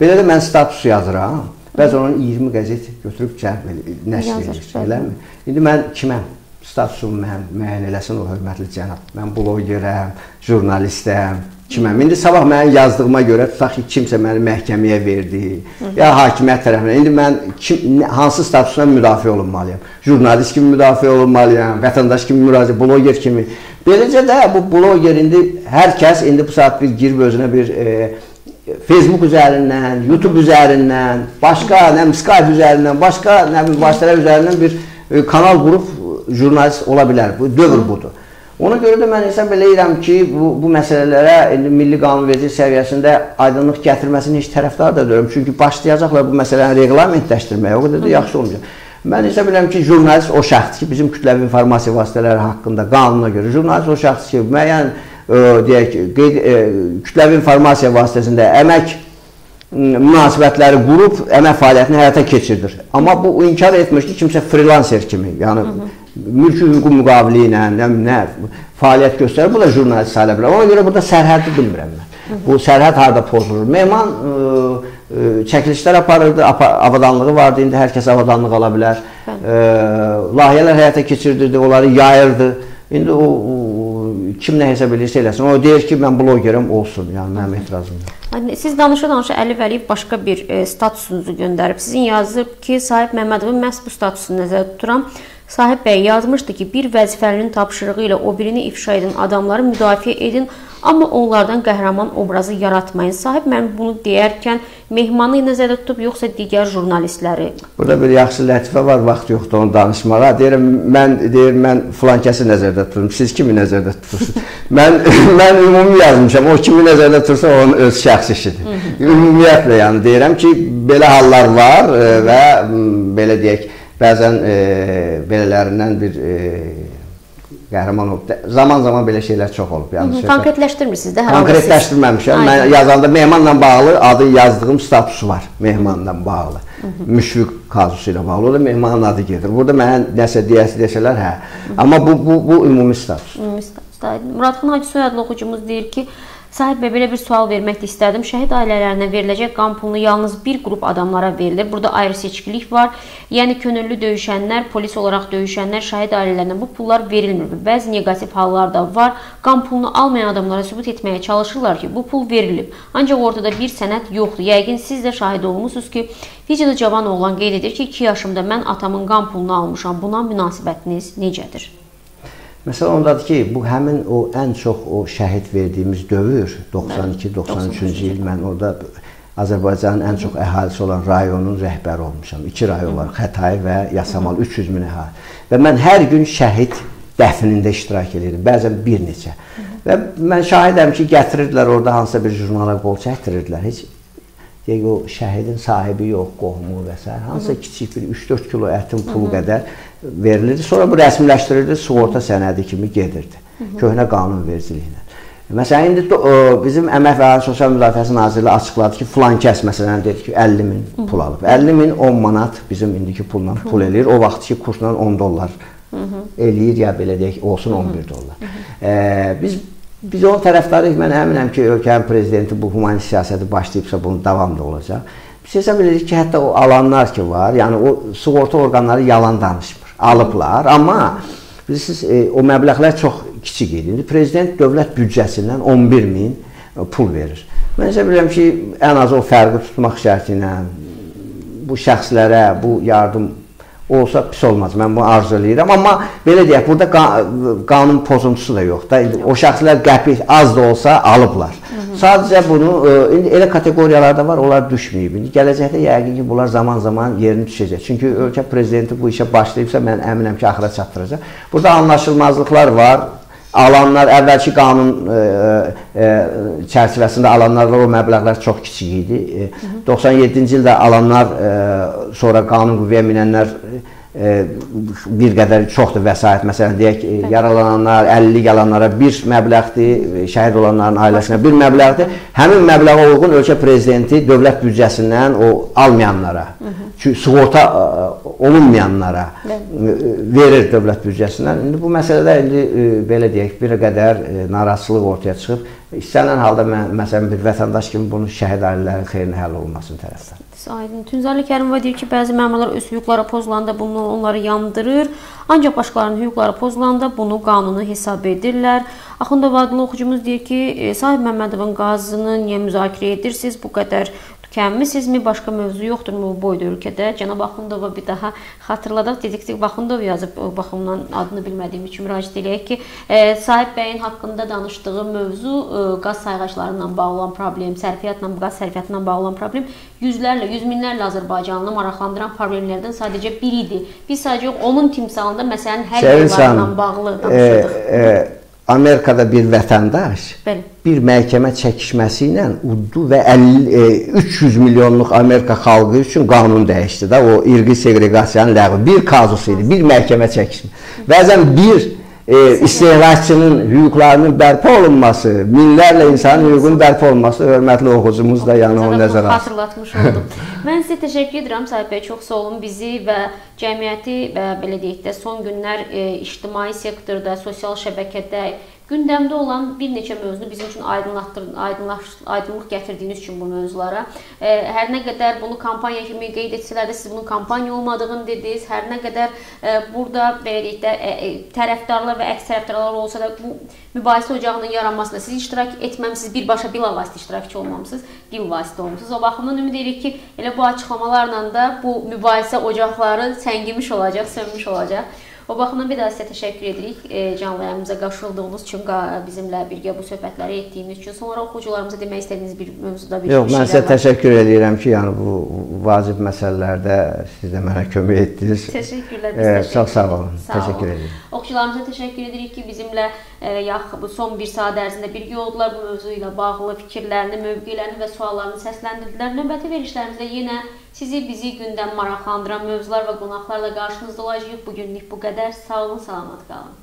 Belə də mən status yazıram. Bəzən onun 20 qəzet götürüb cəb nəşr edir, eləmi? İndi mən kiməm? Statusumu mən müəyyən eləsin o hörmətli cənab. Mən blogerəm, jurnalistəm, kiməm? İndi sabah mənim yazdığıma görə tutaq ki, kimsə məni məhkəməyə verdi, Hı. ya hakimiyyət tərəfindən. İndi mən kim hansı statusla müdafiə olunmalıyam? Jurnalist kimi müdafiə olunmalıyam, vətəndaş kimi müraciət, bloger kimi. Beləcə də bu bloger indi hər kəs indi bu saat bir girib özünə bir e, Facebook üzərindən, YouTube üzərindən, başqa nə Skype üzərindən, başqa nə vasitələr üzərindən bir e, kanal qurub jurnalist ola bilər. Bu dövr budur. Ona görə də mən hesab eləyirəm ki, bu, bu məsələlərə indi milli qanunverici səviyyəsində aydınlıq gətirməsini heç tərəfdar da deyirəm. Çünki başlayacaqlar bu məsələni reqlamentləşdirməyə, o qədər də yaxşı olmayacaq. Mən hesab edirəm ki, jurnalist o şəxsdir ki, bizim kütləvi informasiya vasitələri haqqında qanuna görə jurnalist o şəxsdir ki, müəyyən deyək qeyd e, kütləvi informasiya vasitəsində əmək münasibətləri qurub əmək fəaliyyətini həyata keçirdir. Amma bu inkar etmir ki, kimsə freelancer kimi, yəni Hı -hı. mülki hüquq müqavili ilə nə, nə fəaliyyət göstərir, bu da jurnalist sayıla bilər. Ona görə burada sərhəddi bilmirəm mən. Hı. Bu sərhəd harda pozulur? Mehman ə, e, ə, e, çəkilişlər aparırdı, avadanlığı vardı, indi hər kəs avadanlıq ala bilər. Ə, layihələr həyata keçirdirdi, onları yayırdı. İndi o, o kim nə hesab edirsə eləsin. O deyir ki, mən blogerim olsun. Yəni mənim etirazım yoxdur. Siz danışa-danışa Əli Vəliyev başqa bir e, statusunuzu göndərib. Sizin yazıb ki, Sahib Məmmədovun məhz bu statusunu nəzərdə tuturam. Sahib bəy yazmışdı ki, bir vəzifəlinin tapşırığı ilə o birini ifşa edən adamları müdafiə edin, amma onlardan qəhrəman obrazı yaratmayın. Sahib mən bunu deyərkən mehmanı nəzərdə tutub yoxsa digər jurnalistləri? Burada bir yaxşı lətifə var, vaxt yoxdur onu danışmağa. Deyirəm mən deyir mən filan kəsi nəzərdə tuturum. Siz kimi nəzərdə tutursunuz? mən mən ümumi yazmışam. O kimi nəzərdə tutursa onun öz şəxsi işidir. Ümumiyyətlə yəni deyirəm ki, belə hallar var e, və belə deyək bəzən e, belələrindən bir e, qəhrəman olub. Zaman-zaman belə şeylər çox olub. Yəni konkretləşdirmirsiniz də hər Konkretləşdirməmişəm. Mən yazanda mehmanla bağlı adı yazdığım statusu var. Mehmanla bağlı. Müşfiq kazusu ilə bağlı. O da mehmanın adı gedir. Burada mənə nəsə deyəsi desələr, hə. Amma bu bu bu ümumi status. Ümumi statusda. Muradxan Hacısoy adlı oxucumuz deyir ki, Sahib bəy belə bir sual vermək də istədim. Şəhid ailələrinə veriləcək qan pulunu yalnız bir qrup adamlara verilir. Burada ayrı seçkilik var. Yəni könüllü döyüşənlər, polis olaraq döyüşənlər şəhid ailələrinə bu pullar verilmir. Bəzi neqativ hallar da var. Qan pulunu almayan adamlara sübut etməyə çalışırlar ki, bu pul verilib. Ancaq ortada bir sənəd yoxdur. Yəqin siz də şahid olmusunuz ki, videoda cavan oğlan qeyd edir ki, 2 yaşımda mən atamın qan pulunu almışam. Buna münasibətiniz necədir? Məsələ ondadır ki, bu həmin o ən çox o şəhid verdiyimiz dövr 92-93-cü il mən orada Azərbaycanın ən çox əhalisi olan rayonun rəhbəri olmuşam. İki rayon var, Xətai və Yasamal 300 min əhali. Və mən hər gün şəhid dəfnində iştirak edirdim, bəzən bir neçə. Və mən şahidəm ki, gətirirdilər orada hansısa bir jurnala qol çəkdirirdilər. Heç deyək o şəhidin sahibi yox, qohumu və s. hansısa kiçik bir 3-4 kilo ətin pulu Hı -hı. qədər verilirdi. Sonra bu rəsmiləşdirildi, sığorta sənədi kimi gedirdi. Hı -hı. Köhnə qanunvericiliklə. Məsələn, indi bizim Əmək və Əhalinin Sosial Müdafiəsi Nazirliyi açıqladı ki, filan kəs məsələn dedi ki, 50 min pul alıb. 50 min 10 manat bizim indiki pulla pul eləyir. O vaxtki kursla 10 dollar eləyir ya belə deyək, olsun 11 dollar. E, biz biz o tərəfdarıyıq. Mən əminəm ki, ölkənin prezidenti bu humanist siyasəti başlayıbsa bunun davamlı olacaq. Biz hesab edirik ki, hətta o alanlar ki var, yəni o sığorta orqanları yalan danışmır. Alıblar, amma bilirsiniz, e, o məbləğlər çox kiçik idi. İndi prezident dövlət büdcəsindən 11 min pul verir. Mən hesab edirəm ki, ən azı o fərqi tutmaq şərti ilə bu şəxslərə bu yardım olsa pis olmaz. Mən bunu arzu eləyirəm. Amma belə deyək, burada qanun pozuntusu da yoxdur. O şəxslər qəpik az da olsa alıblar. Hı -hı. Sadəcə bunu e, indi elə kateqoriyalar da var, onlar düşməyib. İndi gələcəkdə yəqin ki, bunlar zaman-zaman yerini düşəcək. Çünki ölkə prezidenti bu işə başlayıbsa, mən əminəm ki, axıra çatdıracaq. Burada anlaşılmazlıqlar var alanlar əvvəlki qanun e, e, çərçivəsində alanlarla o məbləğlər çox kiçik idi. E, 97-ci ildə alanlar e, sonra qanun qüvvəyə minənlər bir qədər çoxdur vəsait. Məsələn, deyək, yaralananlar, 50 yalanlara bir məbləğdir, şəhid olanların ailəsinə bir məbləğdir. Həmin məbləğə uyğun ölkə prezidenti dövlət büdcəsindən o almayanlara, sığorta olunmayanlara verir dövlət büdcəsindən. İndi bu məsələdə indi belə deyək, bir qədər narazıçılıq ortaya çıxıb. İstənilən halda mən məsələn bir vətəndaş kimi bunu şəhid ailələrinin xeyrinə həll olunmasını tərəfdarım. Aydın. Tünzərli Kərimova deyir ki, bəzi məmurlar öz hüquqları pozulanda bunu onları yandırır, ancaq başqalarının hüquqları pozulanda bunu qanunu hesab edirlər. Axundov adlı oxucumuz deyir ki, e, Sahib Məmmədovun qazını niyə müzakirə edirsiniz? Bu qədər tükənmisizmi? Başqa mövzu yoxdurmu bu boyda ölkədə? Cənab Axundova bir daha xatırladaq. Dediktik Axundov yazıb o baxımdan adını bilmədiyim üçün müraciət eləyək ki, e, Sahib bəyin haqqında danışdığı mövzu e, qaz sayğaclarla bağlı olan problem, sərfiyyatla, qaz sərfiyyatına bağlı olan problem yüzlərlə, yüz minlərlə Azərbaycanlı maraqlandıran problemlərdən sadəcə biridir. Biz sadəcə onun timsalında məsələnin həll yollarla bağlı danışırıq. E, e, Amerikada bir vətəndaş Bəli. bir məhkəmə çəkişməsi ilə uddu və 50 e, 300 milyonluq Amerika xalqı üçün qanun dəyişdi də o irqi seqreqasiyanın ləğvi bir kazus idi, bir məhkəmə çəkişmə. Bəzən bir e, istehlakçının hüquqlarının bərpa olunması, minlərlə insanın hüququnun bərpa olunması hörmətli oxucumuz da yəni onu nəzərə. Xatırlatmış oldum. Mən sizə təşəkkür edirəm Sahib bəy, çox sağ olun bizi və cəmiyyəti və belə deyək də son günlər e, ictimai sektorda, sosial şəbəkədə gündəmdə olan bir neçə mövzunu bizim üçün aydınlatdır, aydınlaş, aydınlıq gətirdiyiniz üçün bu mövzulara. E, hər nə qədər bunu kampaniya kimi qeyd etsələr də siz bunun kampaniya olmadığını dediniz. Hər nə qədər e, burada belə deyək də e, e, tərəfdarlar və əks tərəfdarlar olsa da bu mübahisə ocağının yaranmasında siz iştirak etməmisiniz, birbaşa bilavasitə iştirakçı olmamısınız, bilvasitə olmusunuz. O baxımdan ümid edirik ki, elə bu açıqlamalarla da bu mübahisə ocaqları səngimiş olacaq, sönmüş olacaq. O baxımdan bir daha sizə təşəkkür edirik. E, canlı yayımıza qoşulduğunuz üçün, bizimlə birgə bu söhbətləri etdiyiniz üçün. Sonra oxucularımıza demək istədiyiniz bir mövzuda bir Yox, mən sizə təşəkkür edirəm ki, yəni bu vacib məsələlərdə siz də mənə kömək etdiniz. Təşəkkürlər. Biz e, çox sağ olun. Sağ təşəkkür olun. edirəm. Oxucularımıza təşəkkür edirik ki, bizimlə e, yax bu son bir saat ərzində birgə oldular bu mövzu ilə bağlı fikirlərini, mövqelərini və suallarını səsləndirdilər. Növbəti verilişlərimizdə yenə Sizi, bizi gündəm maraqlandıran mövzular və qonaqlarla qarşınızda olacağıq. Bu günlük bu qədər. Sağ olun, salamat qalın.